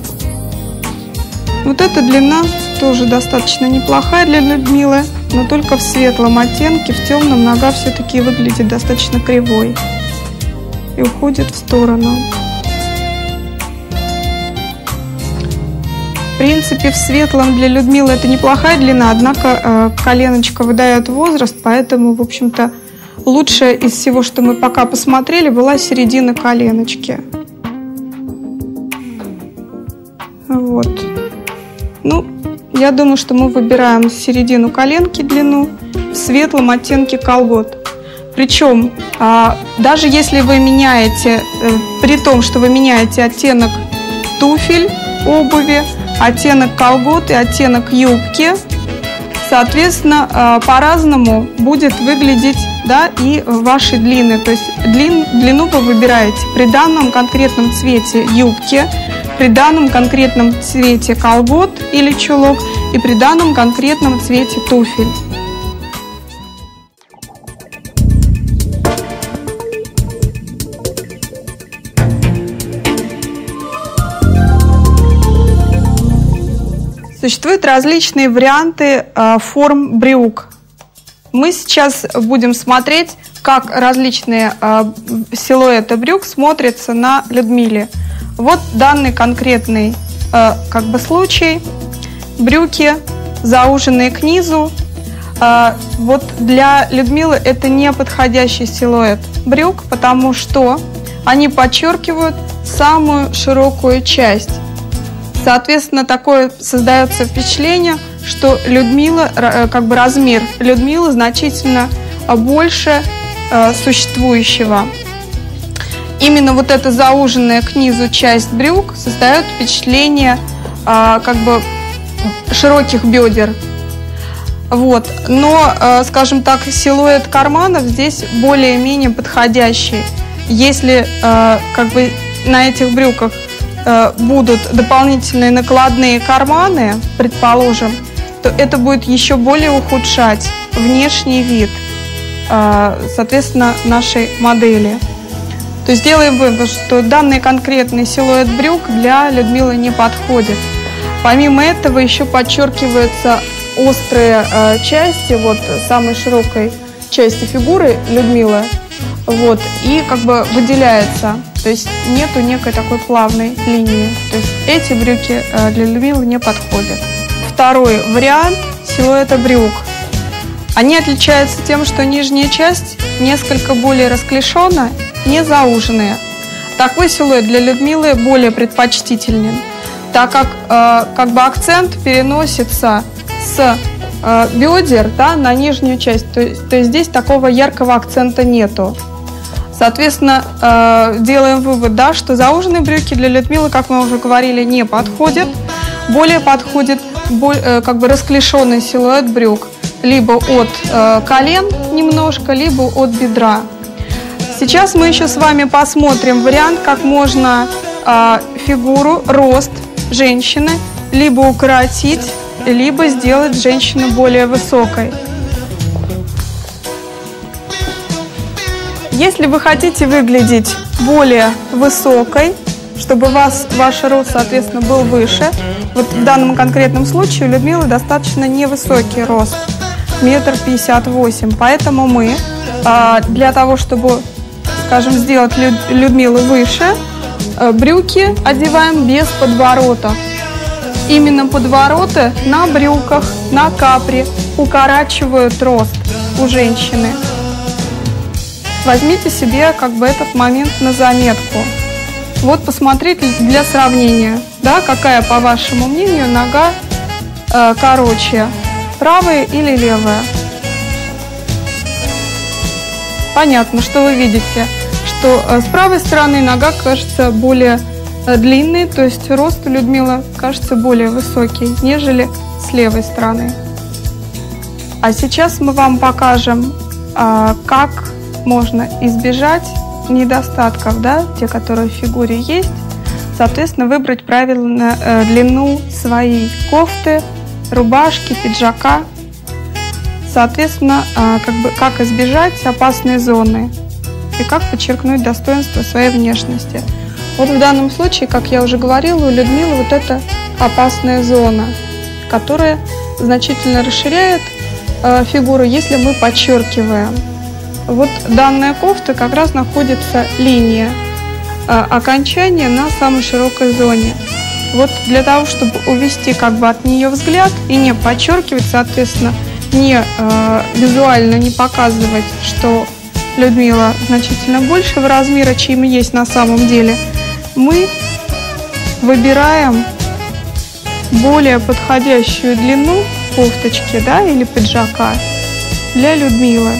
S5: Вот эта длина тоже достаточно неплохая для Людмилы, но только в светлом оттенке, в темном нога все-таки выглядит достаточно кривой и уходит в сторону. Принципе, в светлом для Людмилы это неплохая длина, однако э, коленочка выдает возраст, поэтому, в общем-то, лучшая из всего, что мы пока посмотрели, была середина коленочки. Вот. Ну, я думаю, что мы выбираем середину коленки длину в светлом оттенке колгот. Причем, а, даже если вы меняете, э, при том, что вы меняете оттенок туфель, обуви, оттенок колгот и оттенок юбки, соответственно, а, по-разному будет выглядеть да, и ваши длины. То есть длин, длину вы выбираете при данном конкретном цвете юбки, при данном конкретном цвете колгот или чулок и при данном конкретном цвете туфель. Существуют различные варианты э, форм брюк. Мы сейчас будем смотреть, как различные э, силуэты брюк смотрятся на Людмиле. Вот данный конкретный э, как бы случай. Брюки зауженные к низу. Вот для Людмилы это не подходящий силуэт брюк, потому что они подчеркивают самую широкую часть Соответственно, такое создается впечатление, что Людмила, э, как бы размер Людмилы значительно больше э, существующего. именно вот эта зауженная к низу часть брюк создает впечатление как бы широких бедер. Вот. Но, скажем так, силуэт карманов здесь более-менее подходящий. Если как бы на этих брюках будут дополнительные накладные карманы, предположим, то это будет еще более ухудшать внешний вид, а, соответственно, нашей модели. То есть делаем вывод, что данный конкретный силуэт брюк для Людмилы не подходит. Помимо этого еще подчеркиваются острые э, части вот самой широкой части фигуры Людмилы, вот, и как бы выделяется, то есть нету некой такой плавной линии. То есть эти брюки э, для Людмилы не подходят. Второй вариант силуэта брюк. Они отличаются тем, что нижняя часть несколько более расклешена не зауженные. Такой силуэт для Людмилы более предпочтителен, так как э, как бы акцент переносится с э, бедер да, на нижнюю часть. То то есть здесь такого яркого акцента нету. Соответственно, э, делаем вывод, да, что зауженные брюки для Людмилы, как мы уже говорили, не подходят. Более подходит э, как бы расклешенный силуэт брюк либо от э, колен немножко, либо от бедра. Сейчас мы еще с вами посмотрим вариант, как можно фигуру, рост женщины либо укоротить, либо сделать женщину более высокой. Если вы хотите выглядеть более высокой, чтобы вас, ваш рост, соответственно, был выше, вот в данном конкретном случае у Людмилы достаточно невысокий рост, метр пятьдесят восемь, поэтому мы а, для того, чтобы скажем, сделать Людмилу выше, э, брюки одеваем без подворота. Именно подвороты на брюках, на капре укорачивают рост у женщины. Возьмите себе как бы этот момент на заметку. Вот посмотрите для сравнения, да, какая, по вашему мнению, нога э, короче, правая или левая. Понятно, что вы видите, что э, с правой стороны нога кажется более э, длинной, то есть рост у Людмилы кажется более высокий, нежели с левой стороны. А сейчас мы вам покажем, а, как можно избежать недостатков, да, те, которые в фигуре есть, соответственно, выбрать правильно э, длину своей кофты, рубашки, пиджака – Соответственно, а, как, бы, как избежать опасной зоны и как подчеркнуть достоинство своей внешности. Вот в данном случае, как я уже говорила, у Людмилы вот эта опасная зона, которая значительно расширяет э, фигуру, если мы подчеркиваем. Вот данная кофта как раз находится линия э, окончания на самой широкой зоне. Вот для того, чтобы увести как бы от нее взгляд и не подчеркивать, соответственно, не э, визуально не показывать, что Людмила значительно большего размера, чем есть на самом деле, мы выбираем более подходящую длину кофточки да, или пиджака для Людмилы.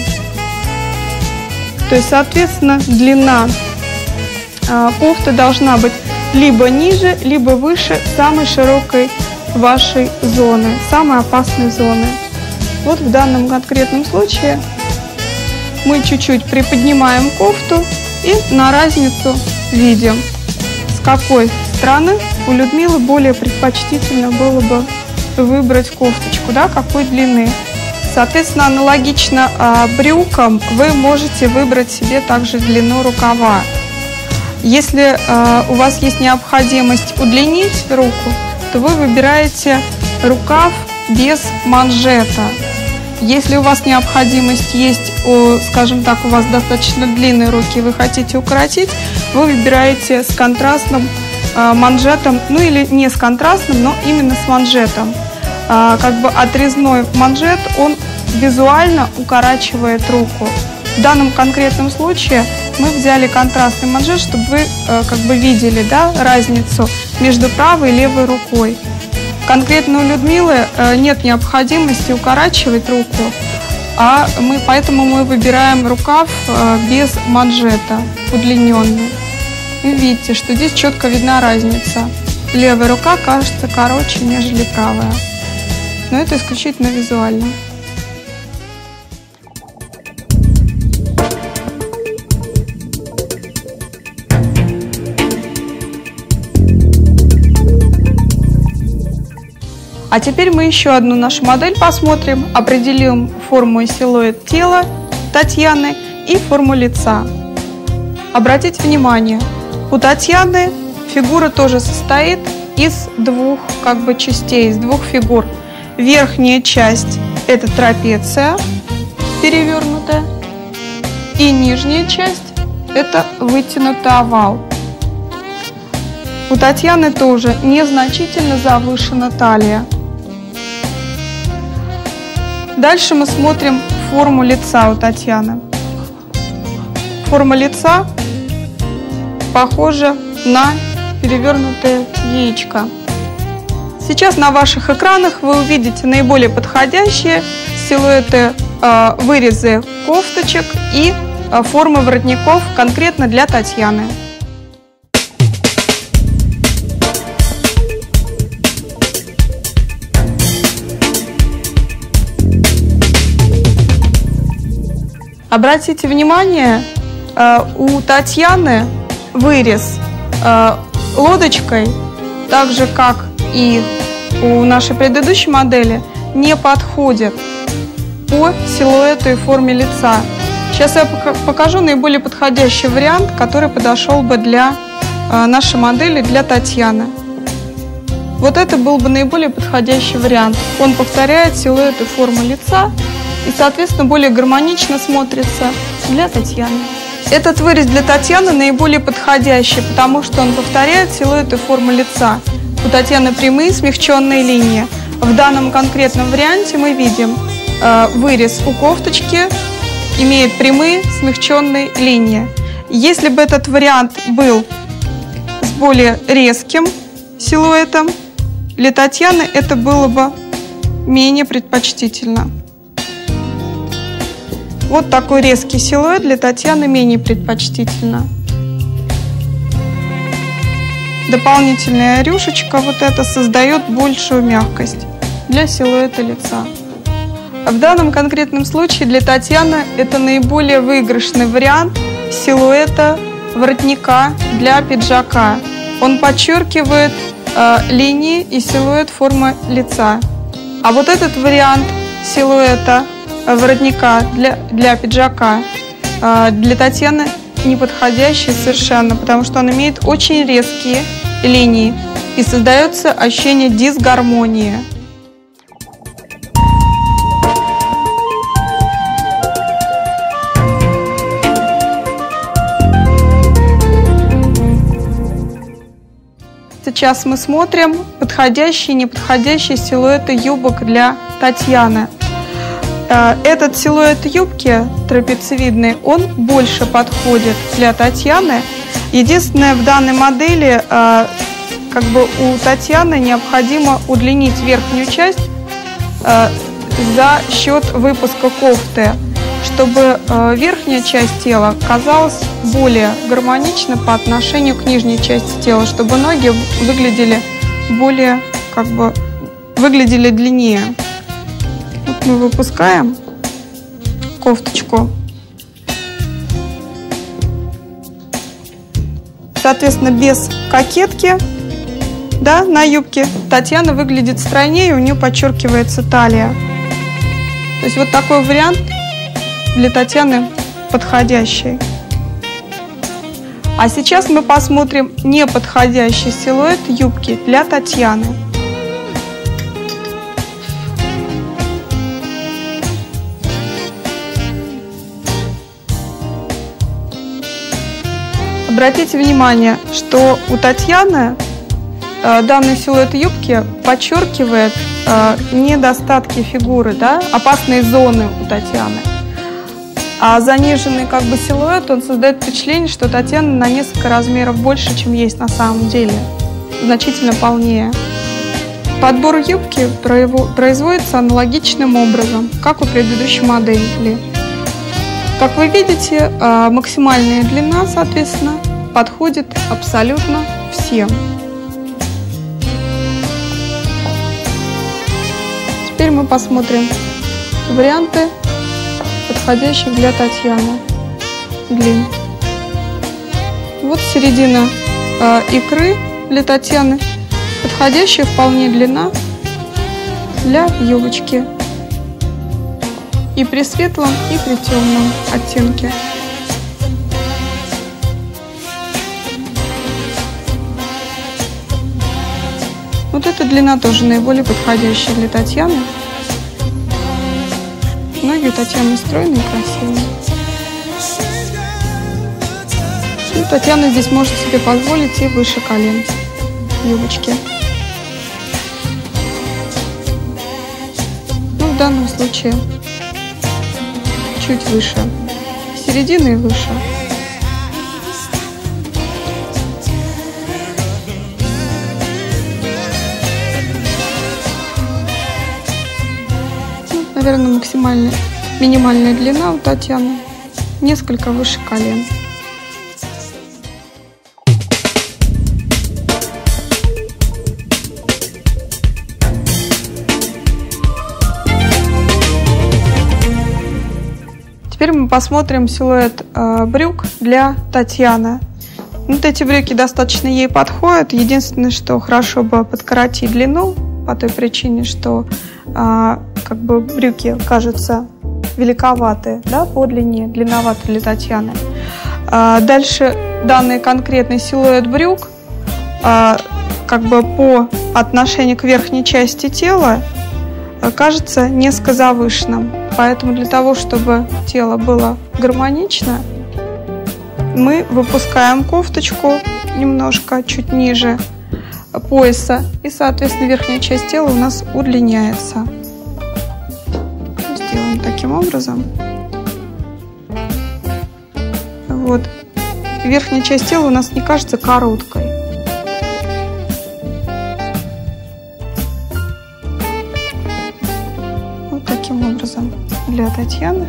S5: То есть, соответственно, длина э, кофты должна быть либо ниже, либо выше самой широкой вашей зоны, самой опасной зоны. Вот в данном конкретном случае мы чуть-чуть приподнимаем кофту и на разницу видим, с какой стороны у Людмилы более предпочтительно было бы выбрать кофточку, да, какой длины. Соответственно, аналогично а, брюкам вы можете выбрать себе также длину рукава. Если а, у вас есть необходимость удлинить руку, то вы выбираете рукав без манжета. Если у вас необходимость есть, скажем так, у вас достаточно длинные руки, вы хотите укоротить, вы выбираете с контрастным а, манжетом, ну или не с контрастным, но именно с манжетом. Как бы отрезной манжет, он визуально укорачивает руку. В данном конкретном случае мы взяли контрастный манжет, чтобы вы э, как бы видели да, разницу между правой и левой рукой. Конкретно у Людмилы э, нет необходимости укорачивать руку, а мы, поэтому мы выбираем рукав э, без манжета, удлиненный. вы видите, что здесь четко видна разница. Левая рука кажется короче, нежели правая. Но это исключительно визуально. А теперь мы еще одну нашу модель посмотрим, определим форму и силуэт тела Татьяны и форму лица. Обратите внимание, у Татьяны фигура тоже состоит из двух как бы частей, из двух фигур. Верхняя часть – это трапеция перевернутая, и нижняя часть – это вытянутый овал. У Татьяны тоже незначительно завышена талия. Дальше мы смотрим форму лица у Татьяны. Форма лица похожа на перевернутое яичко. Сейчас на ваших экранах вы увидите наиболее подходящие силуэты, э, вырезы кофточек и э, формы воротников конкретно для Татьяны. Обратите внимание, э, у Татьяны вырез э, лодочкой, так же как и у нашей предыдущей модели, не подходит по силуэту и форме лица. Сейчас я покажу наиболее подходящий вариант, который подошел бы для э, нашей модели, для Татьяны. Вот это был бы наиболее подходящий вариант. Он повторяет силуэт и форму лица, и, соответственно, более гармонично смотрится для Татьяны. Этот вырез для Татьяны наиболее подходящий, потому что он повторяет силуэт и форму лица. У Татьяны прямые смягченные линии. В данном конкретном варианте мы видим э, вырез у кофточки имеет прямые смягченные линии. Если бы этот вариант был с более резким силуэтом, для Татьяны это было бы менее предпочтительно. Вот такой резкий силуэт для Татьяны менее предпочтительно. Дополнительная рюшечка вот эта создает большую мягкость для силуэта лица. В данном конкретном случае для Татьяны это наиболее выигрышный вариант силуэта воротника для пиджака. Он подчеркивает э, линии и силуэт формы лица. А вот этот вариант силуэта воротника для, для пиджака а, для Татьяны неподходящий совершенно, потому что он имеет очень резкие линии и создается ощущение дисгармонии. Сейчас мы смотрим подходящие и неподходящие силуэты юбок для Татьяны. Э, этот силуэт юбки трапециевидный, он больше подходит для Татьяны. Единственное, в данной модели э, как бы у Татьяны необходимо удлинить верхнюю часть э, за счет выпуска кофты, чтобы верхняя часть тела казалась более гармонично по отношению к нижней части тела, чтобы ноги выглядели более как бы выглядели длиннее мы выпускаем кофточку. Соответственно, без кокетки да, на юбке Татьяна выглядит стройнее, у нее подчеркивается талия. То есть вот такой вариант для Татьяны подходящий. А сейчас мы посмотрим неподходящий силуэт юбки для Татьяны. Обратите внимание, что у Татьяны э, данный силуэт юбки подчеркивает э, недостатки фигуры, да, опасные зоны у Татьяны. А заниженный как бы силуэт, он создает впечатление, что Татьяна на несколько размеров больше, чем есть на самом деле. Значительно полнее. Подбор юбки производится аналогичным образом, как у предыдущей модели. Как вы видите, э, максимальная длина, соответственно, подходит абсолютно всем. Теперь мы посмотрим варианты, подходящие для Татьяны длин. Вот середина э, икры для Татьяны, подходящая вполне длина для юбочки. И при светлом, и при темном оттенке. Вот эта длина тоже наиболее подходящая для Татьяны. Ноги у Татьяны стройные и красивые. Ну, Татьяна здесь может себе позволить и выше колен юбочки. Ну, в данном случае чуть выше. Середины и выше. Наверное, максимальная, минимальная длина у Татьяны несколько выше колен. Теперь мы посмотрим силуэт э, брюк для Татьяны. Вот эти брюки достаточно ей подходят. Единственное, что хорошо бы подкоротить длину, по той причине, что э, как бы брюки кажутся великоваты, да, по длине, длинноваты для Татьяны. Э, дальше данный конкретный силуэт брюк э, как бы по отношению к верхней части тела э, кажется несколько завышенным. Поэтому для того, чтобы тело было гармонично, мы выпускаем кофточку немножко чуть ниже пояса, и, соответственно, верхняя часть тела у нас удлиняется. Таким образом. Вот. Верхняя часть тела у нас не кажется короткой. Вот таким образом для Татьяны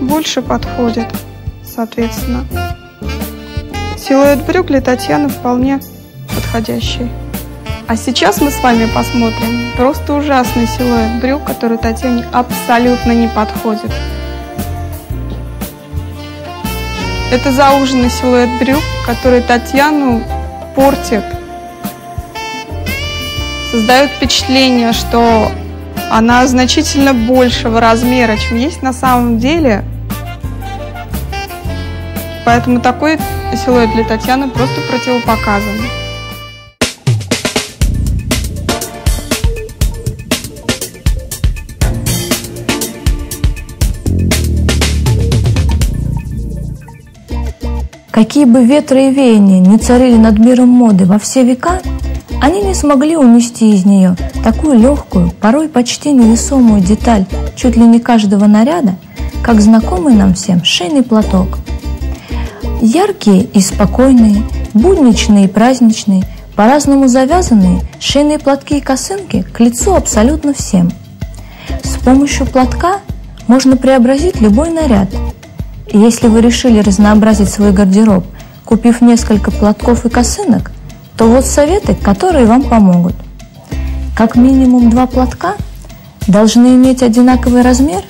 S5: больше подходит, соответственно. Силуэт брюк для Татьяны вполне подходящий. А сейчас мы с вами посмотрим просто ужасный силуэт брюк, который Татьяне абсолютно не подходит. Это зауженный силуэт брюк, который Татьяну портит. Создает впечатление, что она значительно большего размера, чем есть на самом деле. Поэтому такой силуэт для Татьяны просто противопоказан.
S6: Какие бы ветры и веяния не царили над миром моды во все века, они не смогли унести из нее такую легкую, порой почти невесомую деталь чуть ли не каждого наряда, как знакомый нам всем шейный платок. Яркие и спокойные, будничные и праздничные, по-разному завязанные шейные платки и косынки к лицу абсолютно всем. С помощью платка можно преобразить любой наряд – если вы решили разнообразить свой гардероб, купив несколько платков и косынок, то вот советы, которые вам помогут. Как минимум два платка должны иметь одинаковый размер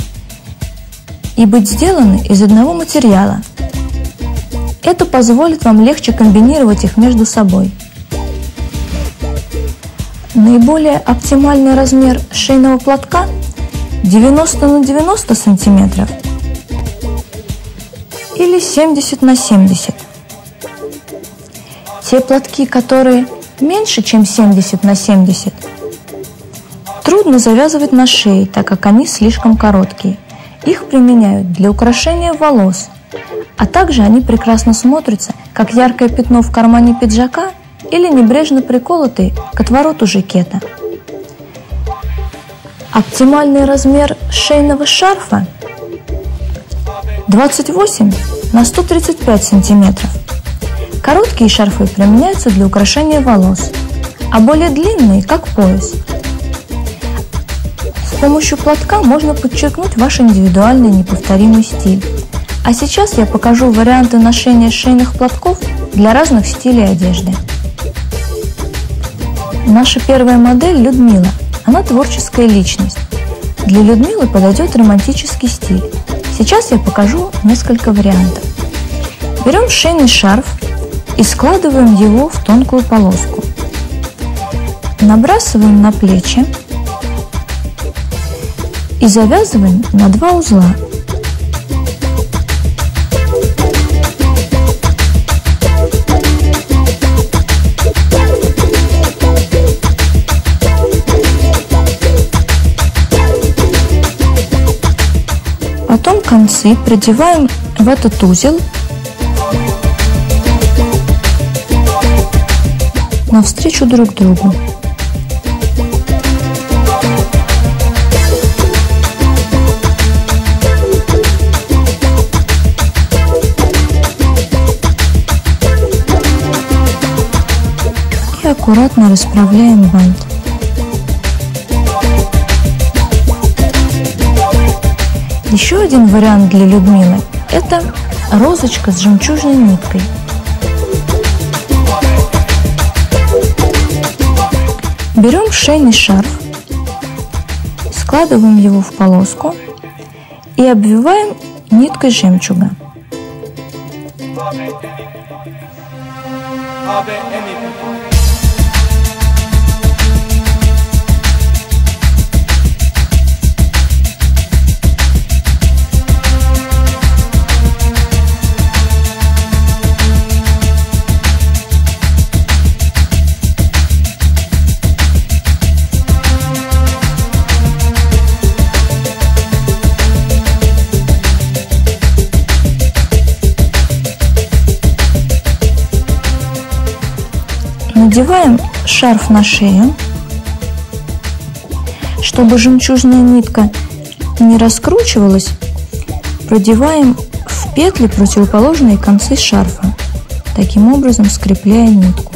S6: и быть сделаны из одного материала. Это позволит вам легче комбинировать их между собой. Наиболее оптимальный размер шейного платка 90 на 90 сантиметров – или 70 на 70. Те платки, которые меньше, чем 70 на 70, трудно завязывать на шее, так как они слишком короткие. Их применяют для украшения волос, а также они прекрасно смотрятся, как яркое пятно в кармане пиджака или небрежно приколотый к отвороту жакета. Оптимальный размер шейного шарфа 28 на 135 сантиметров. Короткие шарфы применяются для украшения волос, а более длинные – как пояс. С помощью платка можно подчеркнуть ваш индивидуальный неповторимый стиль, А сейчас я покажу варианты ношения шейных платков для разных стилей одежды. Наша первая модель – Людмила. Она творческая личность. Для Людмилы подойдет романтический стиль. Сейчас я покажу несколько вариантов. Берем шейный шарф и складываем его в тонкую полоску. Набрасываем на плечи и завязываем на два узла – Потом концы продеваем в этот узел навстречу друг другу. И аккуратно расправляем бант. Еще один вариант для Людмилы – это розочка с жемчужной ниткой. Берем шейный шарф, складываем его в полоску и обвиваем ниткой жемчуга. Надеваем шарф на шею, чтобы жемчужная нитка не раскручивалась, продеваем в петли противоположные концы шарфа, таким образом скрепляя нитку.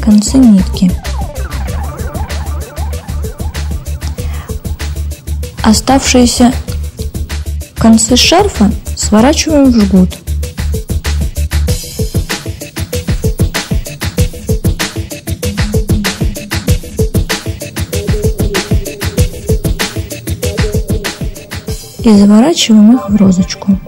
S6: Концы нитки. Оставшиеся концы шарфа сворачиваем в жгут. И заворачиваем их в розочку.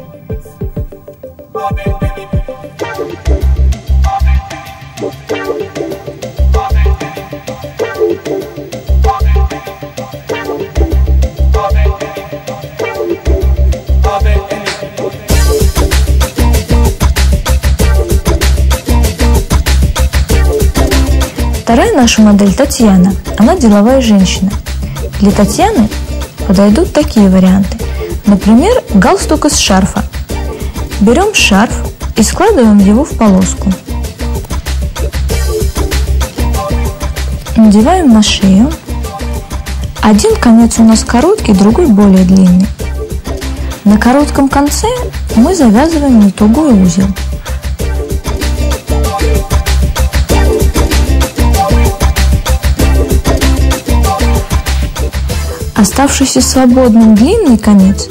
S6: Вторая наша модель Татьяна. Она деловая женщина. Для Татьяны подойдут такие варианты. Например, галстук из шарфа. Берем шарф и складываем его в полоску. Надеваем на шею. Один конец у нас короткий, другой более длинный. На коротком конце мы завязываем на тугой узел. Оставшийся свободным длинный конец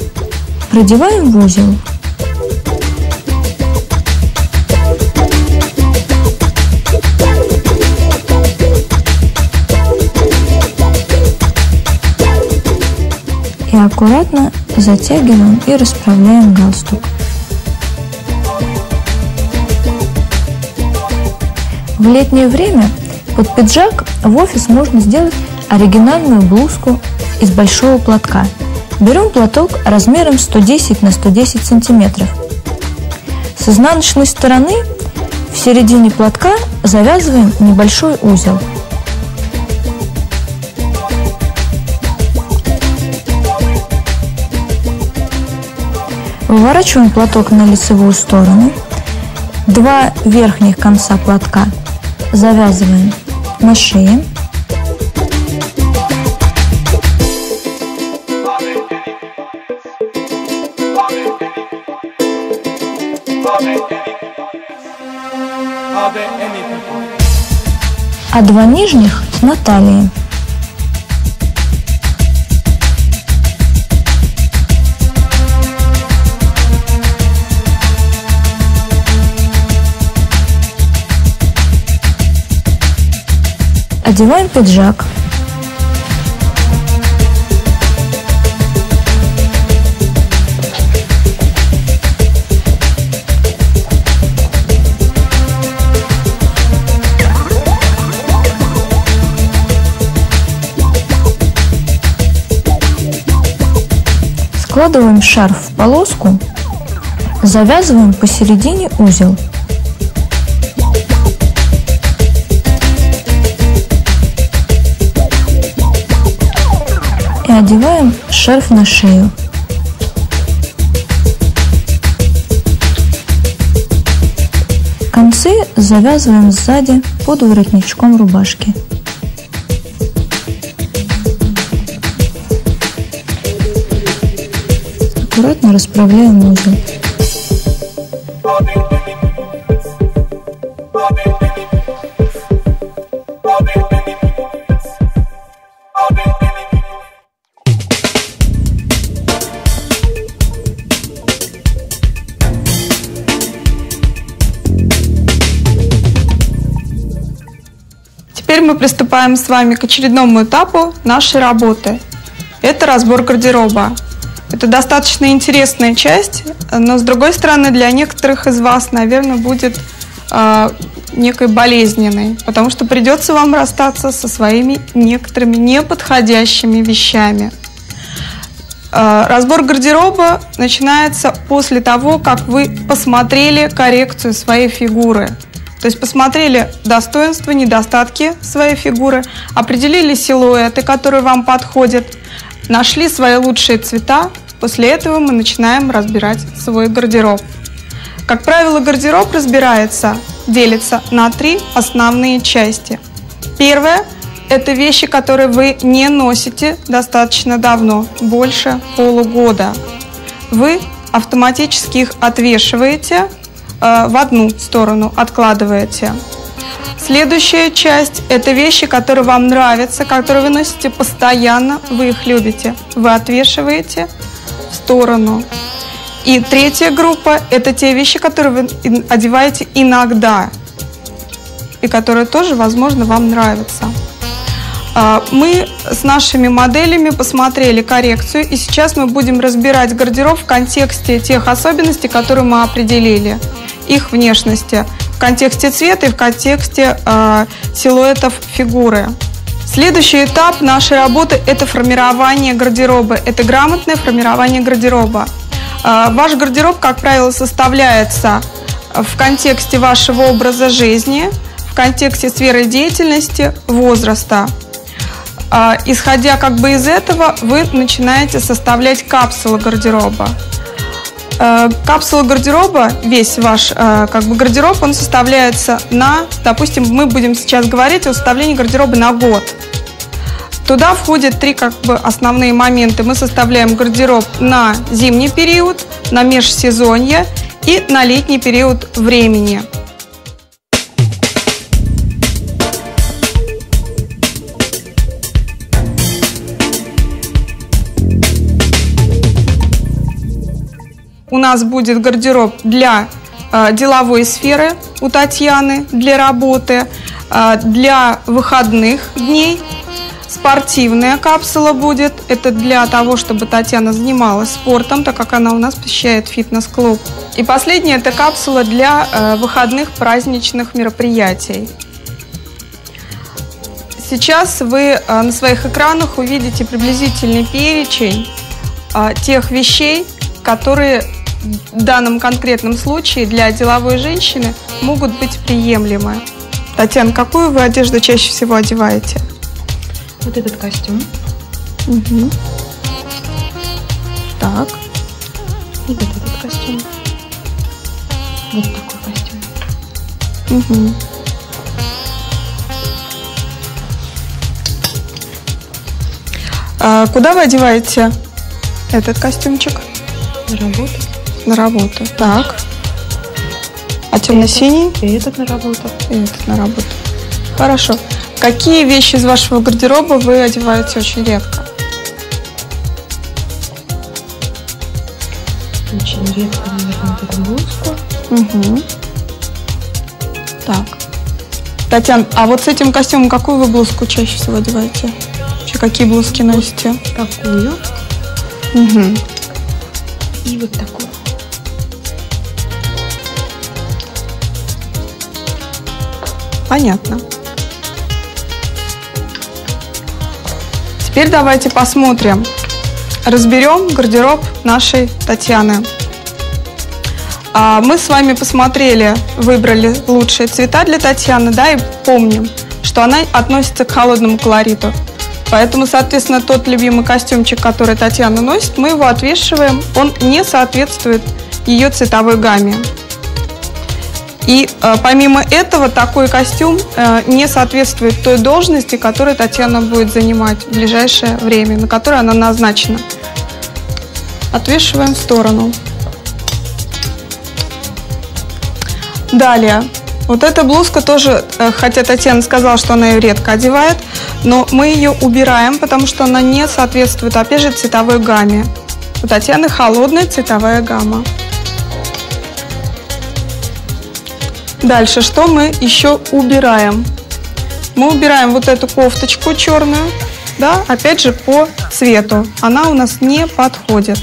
S6: продеваем в узел. И аккуратно затягиваем и расправляем галстук. В летнее время под пиджак в офис можно сделать оригинальную блузку из большого платка. Берем платок размером 110 на 110 сантиметров. С изнаночной стороны в середине платка завязываем небольшой узел. Выворачиваем платок на лицевую сторону. Два верхних конца платка завязываем на шее. а два нижних на талии. Одеваем пиджак. Складываем шарф в полоску, завязываем посередине узел. И одеваем шарф на шею. Концы завязываем сзади под воротничком рубашки. Аккуратно расправляем узел.
S5: Теперь мы приступаем с вами к очередному этапу нашей работы. Это разбор гардероба. Это достаточно интересная часть, но с другой стороны для некоторых из вас, наверное, будет э, некой болезненной, потому что придется вам расстаться со своими некоторыми неподходящими вещами. Э, разбор гардероба начинается после того, как вы посмотрели коррекцию своей фигуры. То есть посмотрели достоинства, недостатки своей фигуры, определили силуэты, которые вам подходят, нашли свои лучшие цвета. После этого мы начинаем разбирать свой гардероб. Как правило, гардероб разбирается, делится на три основные части. Первое – это вещи, которые вы не носите достаточно давно, больше полугода. Вы автоматически их отвешиваете э, в одну сторону, откладываете. Следующая часть – это вещи, которые вам нравятся, которые вы носите постоянно, вы их любите. Вы отвешиваете в сторону. И третья группа – это те вещи, которые вы одеваете иногда и которые тоже, возможно, вам нравятся. А, мы с нашими моделями посмотрели коррекцию, и сейчас мы будем разбирать гардероб в контексте тех особенностей, которые мы определили, их внешности, в контексте цвета и в контексте э, силуэтов фигуры. Следующий этап нашей работы – это формирование гардероба, это грамотное формирование гардероба. Э, ваш гардероб, как правило, составляется в контексте вашего образа жизни, в контексте сферы деятельности, возраста – а, исходя как бы из этого, вы начинаете составлять капсулы гардероба. А, капсула гардероба, весь ваш а, как бы гардероб, он составляется на, допустим, мы будем сейчас говорить о составлении гардероба на год. Туда входят три как бы основные моменты. Мы составляем гардероб на зимний период, на межсезонье и на летний период времени. У нас будет гардероб для э, деловой сферы у Татьяны, для работы, э, для выходных дней. Спортивная капсула будет. Это для того, чтобы Татьяна занималась спортом, так как она у нас посещает фитнес-клуб. И последняя – это капсула для э, выходных праздничных мероприятий. Сейчас вы на своих экранах увидите приблизительный перечень тех вещей, которые в данном конкретном случае для деловой женщины могут быть приемлемы. Татьяна, какую вы одежду чаще всего одеваете?
S4: Вот этот костюм.
S5: Угу. Так.
S4: И вот этот костюм. Вот такой костюм.
S5: Угу. А куда вы одеваете этот костюмчик?
S4: На работу.
S5: На работу. Так. А темно-синий?
S4: И этот на работу.
S5: И этот на работу. Хорошо. Какие вещи из вашего гардероба вы одеваете очень редко?
S4: Очень редко, наверное, вот блузку.
S5: Угу. Так. Татьяна, а вот с этим костюмом какую вы блузку чаще всего одеваете? Вообще, какие блузки носите?
S7: Такую.
S5: Угу.
S7: И вот такую.
S5: Понятно. Теперь давайте посмотрим, разберем гардероб нашей Татьяны. А, мы с вами посмотрели, выбрали лучшие цвета для Татьяны, да, и помним, что она относится к холодному колориту. Поэтому, соответственно, тот любимый костюмчик, который Татьяна носит, мы его отвешиваем, он не соответствует ее цветовой гамме. И э, помимо этого, такой костюм э, не соответствует той должности, которую Татьяна будет занимать в ближайшее время, на которую она назначена. Отвешиваем в сторону. Далее. Вот эта блузка тоже, э, хотя Татьяна сказала, что она ее редко одевает, но мы ее убираем, потому что она не соответствует, опять же, цветовой гамме. У Татьяны холодная цветовая гамма. Дальше, что мы еще убираем? Мы убираем вот эту кофточку черную, да, опять же по цвету. Она у нас не подходит.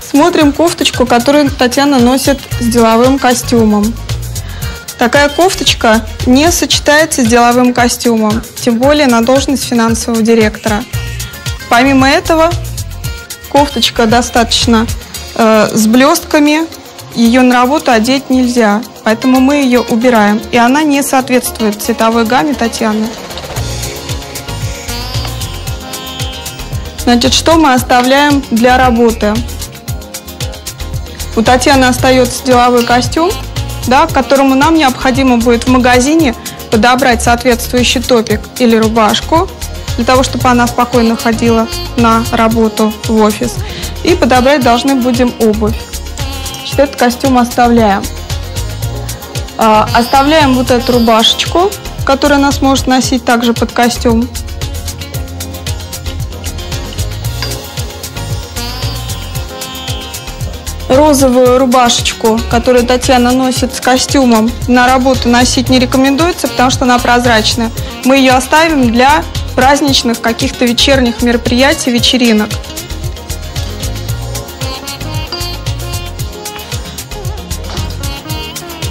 S5: Смотрим кофточку, которую Татьяна носит с деловым костюмом. Такая кофточка не сочетается с деловым костюмом, тем более на должность финансового директора. Помимо этого, кофточка достаточно э, с блестками, ее на работу одеть нельзя, поэтому мы ее убираем. И она не соответствует цветовой гамме Татьяны. Значит, что мы оставляем для работы? У Татьяны остается деловой костюм, да, к которому нам необходимо будет в магазине подобрать соответствующий топик или рубашку, для того, чтобы она спокойно ходила на работу в офис. И подобрать должны будем обувь. Значит, этот костюм оставляем. А, оставляем вот эту рубашечку, которую она сможет носить также под костюм. розовую рубашечку, которую Татьяна носит с костюмом, на работу носить не рекомендуется, потому что она прозрачная. Мы ее оставим для праздничных каких-то вечерних мероприятий, вечеринок.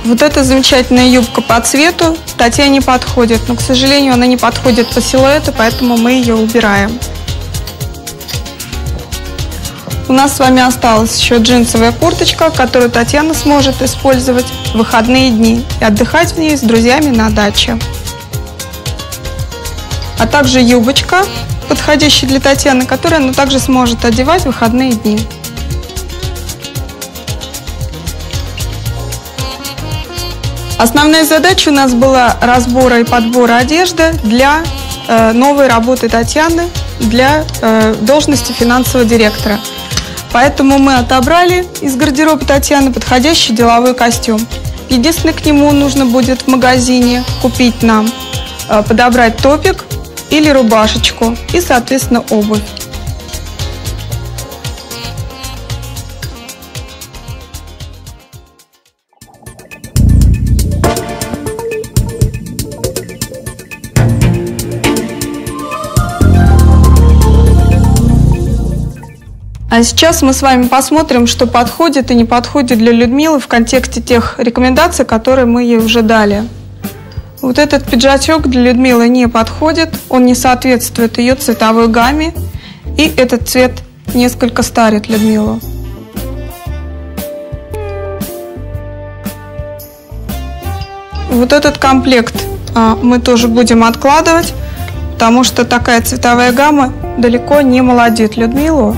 S5: Вот эта замечательная юбка по цвету Татьяне подходит, но, к сожалению, она не подходит по силуэту, поэтому мы ее убираем. У нас с вами осталась еще джинсовая курточка, которую Татьяна сможет использовать в выходные дни и отдыхать в ней с друзьями на даче. А также юбочка, подходящая для Татьяны, которую она также сможет одевать в выходные дни. Основная задача у нас была разбора и подбора одежды для э, новой работы Татьяны для э, должности финансового директора. Поэтому мы отобрали из гардероба Татьяны подходящий деловой костюм. Единственное, к нему нужно будет в магазине купить нам, э, подобрать топик или рубашечку и, соответственно, обувь. А сейчас мы с вами посмотрим, что подходит и не подходит для Людмилы в контексте тех рекомендаций, которые мы ей уже дали. Вот этот пиджачок для Людмилы не подходит, он не соответствует ее цветовой гамме, и этот цвет несколько старит Людмилу. Вот этот комплект а, мы тоже будем откладывать, потому что такая цветовая гамма далеко не молодит Людмилу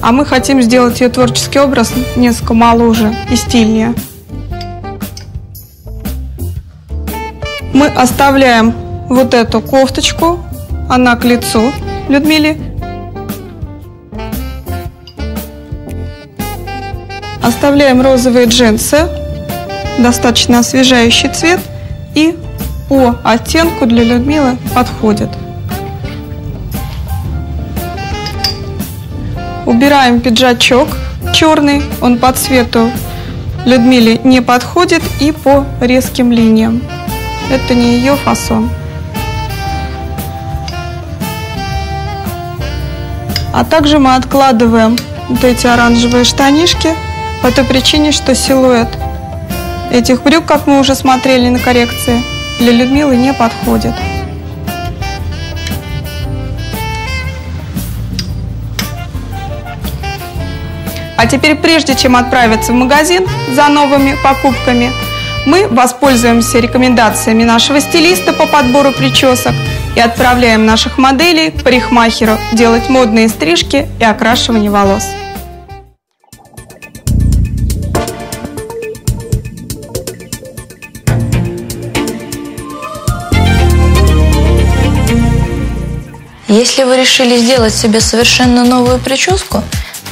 S5: а мы хотим сделать ее творческий образ несколько моложе и стильнее. Мы оставляем вот эту кофточку, она к лицу Людмиле. Оставляем розовые джинсы, достаточно освежающий цвет и по оттенку для Людмилы подходит. Убираем пиджачок, черный, он по цвету Людмиле не подходит и по резким линиям. Это не ее фасон. А также мы откладываем вот эти оранжевые штанишки по той причине, что силуэт этих брюк, как мы уже смотрели на коррекции, для Людмилы не подходит. А теперь, прежде чем отправиться в магазин за новыми покупками, мы воспользуемся рекомендациями нашего стилиста по подбору причесок и отправляем наших моделей парикмахеру делать модные стрижки и окрашивание волос.
S6: Если вы решили сделать себе совершенно новую прическу,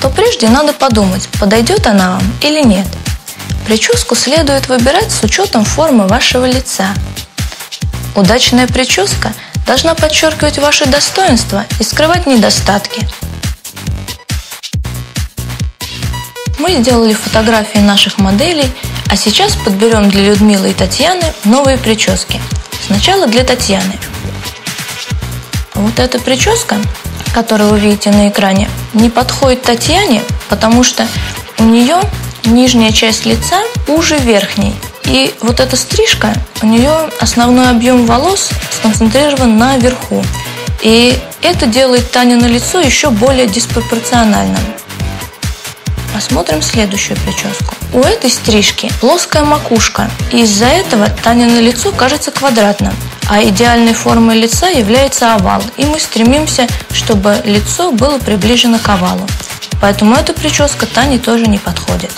S6: то прежде надо подумать, подойдет она вам или нет. Прическу следует выбирать с учетом формы вашего лица. Удачная прическа должна подчеркивать ваши достоинства и скрывать недостатки. Мы сделали фотографии наших моделей, а сейчас подберем для Людмилы и Татьяны новые прически. Сначала для Татьяны. Вот эта прическа, которую вы видите на экране, не подходит Татьяне, потому что у нее нижняя часть лица уже верхней. И вот эта стрижка, у нее основной объем волос сконцентрирован наверху. И это делает Таня на лицо еще более диспропорциональным. Посмотрим следующую прическу. У этой стрижки плоская макушка, и из-за этого Таня на лицо кажется квадратным, а идеальной формой лица является овал, и мы стремимся, чтобы лицо было приближено к овалу. Поэтому эта прическа Тане тоже не подходит.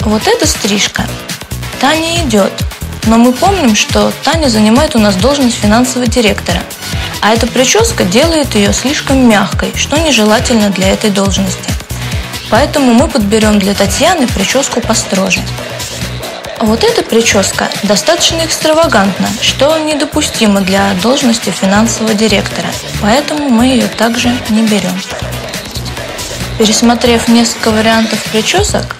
S6: Вот эта стрижка Таня идет, но мы помним, что Таня занимает у нас должность финансового директора, а эта прическа делает ее слишком мягкой, что нежелательно для этой должности. Поэтому мы подберем для Татьяны прическу построже. Вот эта прическа достаточно экстравагантна, что недопустимо для должности финансового директора, поэтому мы ее также не берем. Пересмотрев несколько вариантов причесок,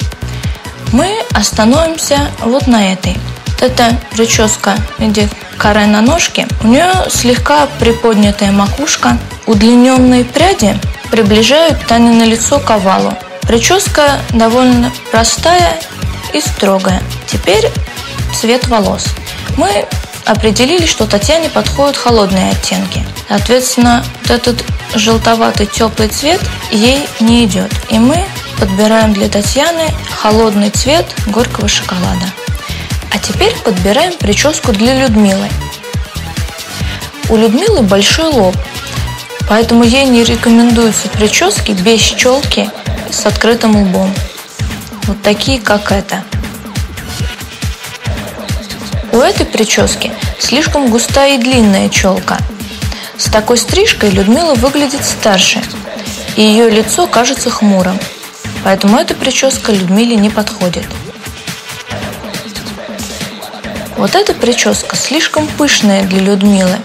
S6: мы остановимся вот на этой. Это прическа виде каре на ножке. У нее слегка приподнятая макушка. Удлиненные пряди приближают Тане на лицо к овалу. Прическа довольно простая и строгая. Теперь цвет волос. Мы определили, что Татьяне подходят холодные оттенки. Соответственно, вот этот желтоватый теплый цвет ей не идет. И мы подбираем для Татьяны холодный цвет горького шоколада. А теперь подбираем прическу для Людмилы. У Людмилы большой лоб, поэтому ей не рекомендуются прически без челки с открытым лбом. Вот такие, как эта. У этой прически слишком густая и длинная челка. С такой стрижкой Людмила выглядит старше, и ее лицо кажется хмурым. Поэтому эта прическа Людмиле не подходит. Вот эта прическа слишком пышная для Людмилы.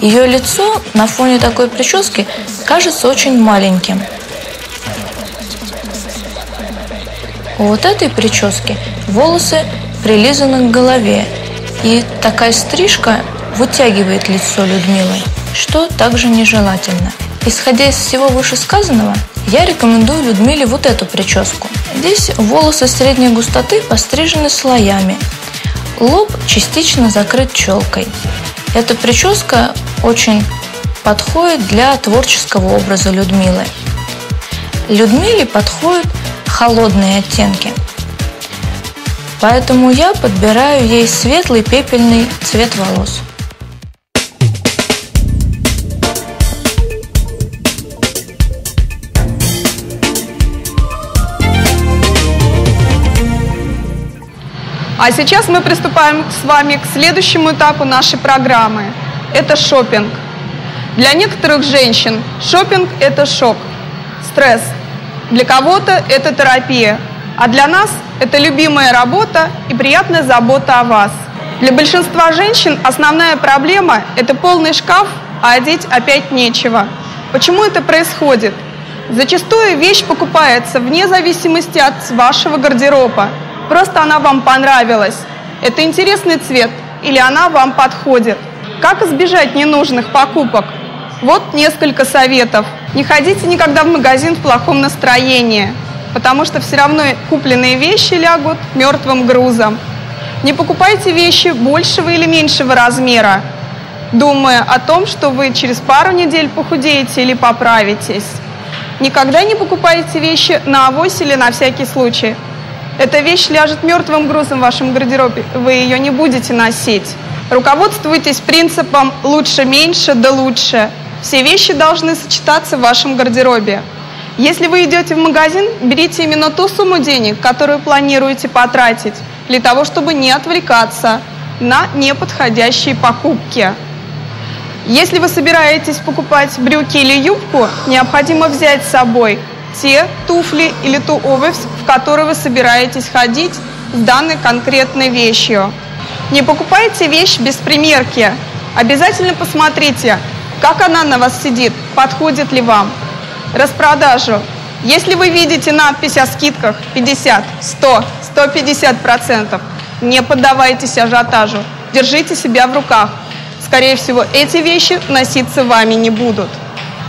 S6: Ее лицо на фоне такой прически кажется очень маленьким. У вот этой прически волосы прилизаны к голове, и такая стрижка вытягивает лицо Людмилы, что также нежелательно. Исходя из всего вышесказанного, я рекомендую Людмиле вот эту прическу. Здесь волосы средней густоты пострижены слоями, Лоб частично закрыт челкой. Эта прическа очень подходит для творческого образа Людмилы. Людмиле подходят холодные оттенки. Поэтому я подбираю ей светлый пепельный цвет волос.
S5: А сейчас мы приступаем с вами к следующему этапу нашей программы. Это шопинг. Для некоторых женщин шопинг – это шок, стресс. Для кого-то это терапия, а для нас это любимая работа и приятная забота о вас. Для большинства женщин основная проблема – это полный шкаф, а одеть опять нечего. Почему это происходит? Зачастую вещь покупается вне зависимости от вашего гардероба. Просто она вам понравилась. Это интересный цвет или она вам подходит. Как избежать ненужных покупок? Вот несколько советов. Не ходите никогда в магазин в плохом настроении, потому что все равно купленные вещи лягут мертвым грузом. Не покупайте вещи большего или меньшего размера, думая о том, что вы через пару недель похудеете или поправитесь. Никогда не покупайте вещи на авось или на всякий случай. Эта вещь ляжет мертвым грузом в вашем гардеробе, вы ее не будете носить. Руководствуйтесь принципом «лучше меньше, да лучше». Все вещи должны сочетаться в вашем гардеробе. Если вы идете в магазин, берите именно ту сумму денег, которую планируете потратить, для того, чтобы не отвлекаться на неподходящие покупки. Если вы собираетесь покупать брюки или юбку, необходимо взять с собой те туфли или ту обувь, в которой вы собираетесь ходить с данной конкретной вещью. Не покупайте вещь без примерки. Обязательно посмотрите, как она на вас сидит, подходит ли вам. Распродажу. Если вы видите надпись о скидках 50, 100, 150 процентов, не поддавайтесь ажиотажу. Держите себя в руках. Скорее всего, эти вещи носиться вами не будут.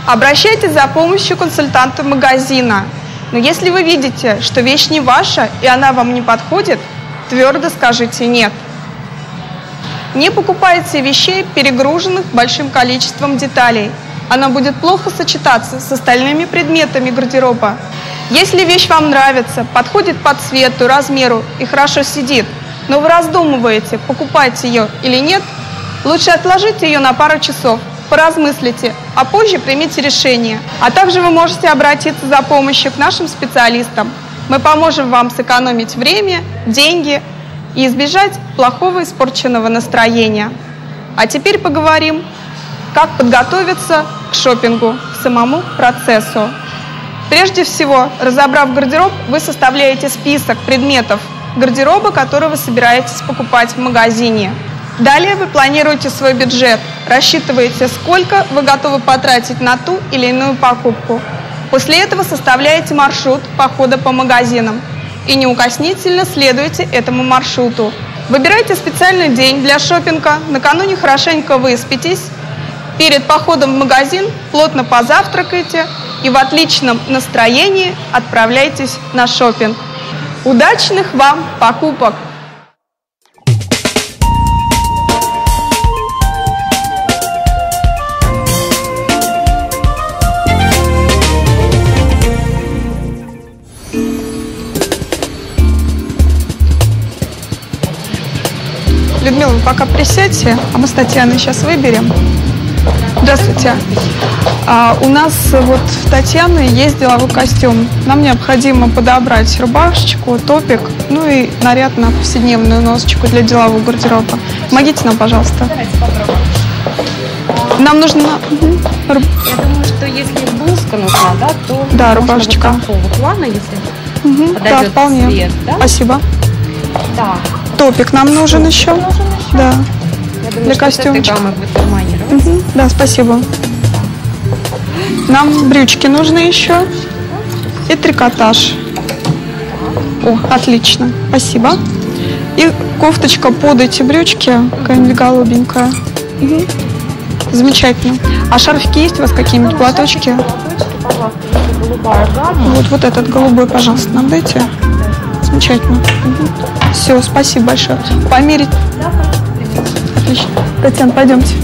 S5: Обращайтесь за помощью консультанта магазина. Но если вы видите, что вещь не ваша и она вам не подходит, твердо скажите «нет». Не покупайте вещей, перегруженных большим количеством деталей. Она будет плохо сочетаться с остальными предметами гардероба. Если вещь вам нравится, подходит по цвету, размеру и хорошо сидит, но вы раздумываете, покупать ее или нет, лучше отложите ее на пару часов, поразмыслите, а позже примите решение. А также вы можете обратиться за помощью к нашим специалистам. Мы поможем вам сэкономить время, деньги и избежать плохого испорченного настроения. А теперь поговорим, как подготовиться к шопингу, к самому процессу. Прежде всего, разобрав гардероб, вы составляете список предметов гардероба, который вы собираетесь покупать в магазине. Далее вы планируете свой бюджет, рассчитываете, сколько вы готовы потратить на ту или иную покупку. После этого составляете маршрут похода по магазинам и неукоснительно следуйте этому маршруту. Выбирайте специальный день для шопинга, накануне хорошенько выспитесь, перед походом в магазин плотно позавтракайте и в отличном настроении отправляйтесь на шопинг. Удачных вам покупок! Людмила, вы пока присядьте, а мы с Татьяной сейчас выберем. Здравствуйте. А, у нас вот в Татьяны есть деловой костюм. Нам необходимо подобрать рубашечку, топик, ну и наряд на повседневную носочку для делового гардероба. Помогите нам, пожалуйста.
S8: Давайте попробуем.
S5: Нам нужно...
S8: Я думаю, что если блузка нужна, да, то
S5: Да, рубашечка.
S8: вот такого плана, если
S5: Мгм, Да, вполне.
S8: цвет, да?
S5: Спасибо.
S8: Так,
S5: Топик нам нужен еще.
S8: нужен еще?
S5: Да.
S8: Я думаю,
S5: Для
S8: что с
S5: костюмчика.
S8: этой будет.
S5: Мгм, Да, спасибо. Нам брючки нужны еще. И трикотаж. О, отлично. Спасибо. И кофточка под эти брючки, какая-нибудь голубенькая. Мгм. Замечательно. А шарфики есть у вас какие-нибудь платочки? Вот, вот этот голубой, пожалуйста, нам дайте. Замечательно. Все, спасибо большое. Померить. Отлично. Татьяна, пойдемте.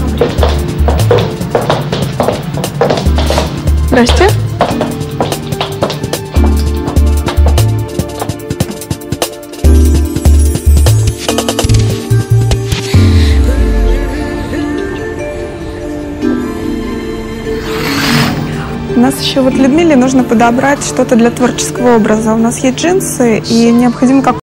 S5: Здрасте. У нас еще вот Людмиле нужно подобрать что-то для творческого образа. У нас есть джинсы, и необходимо как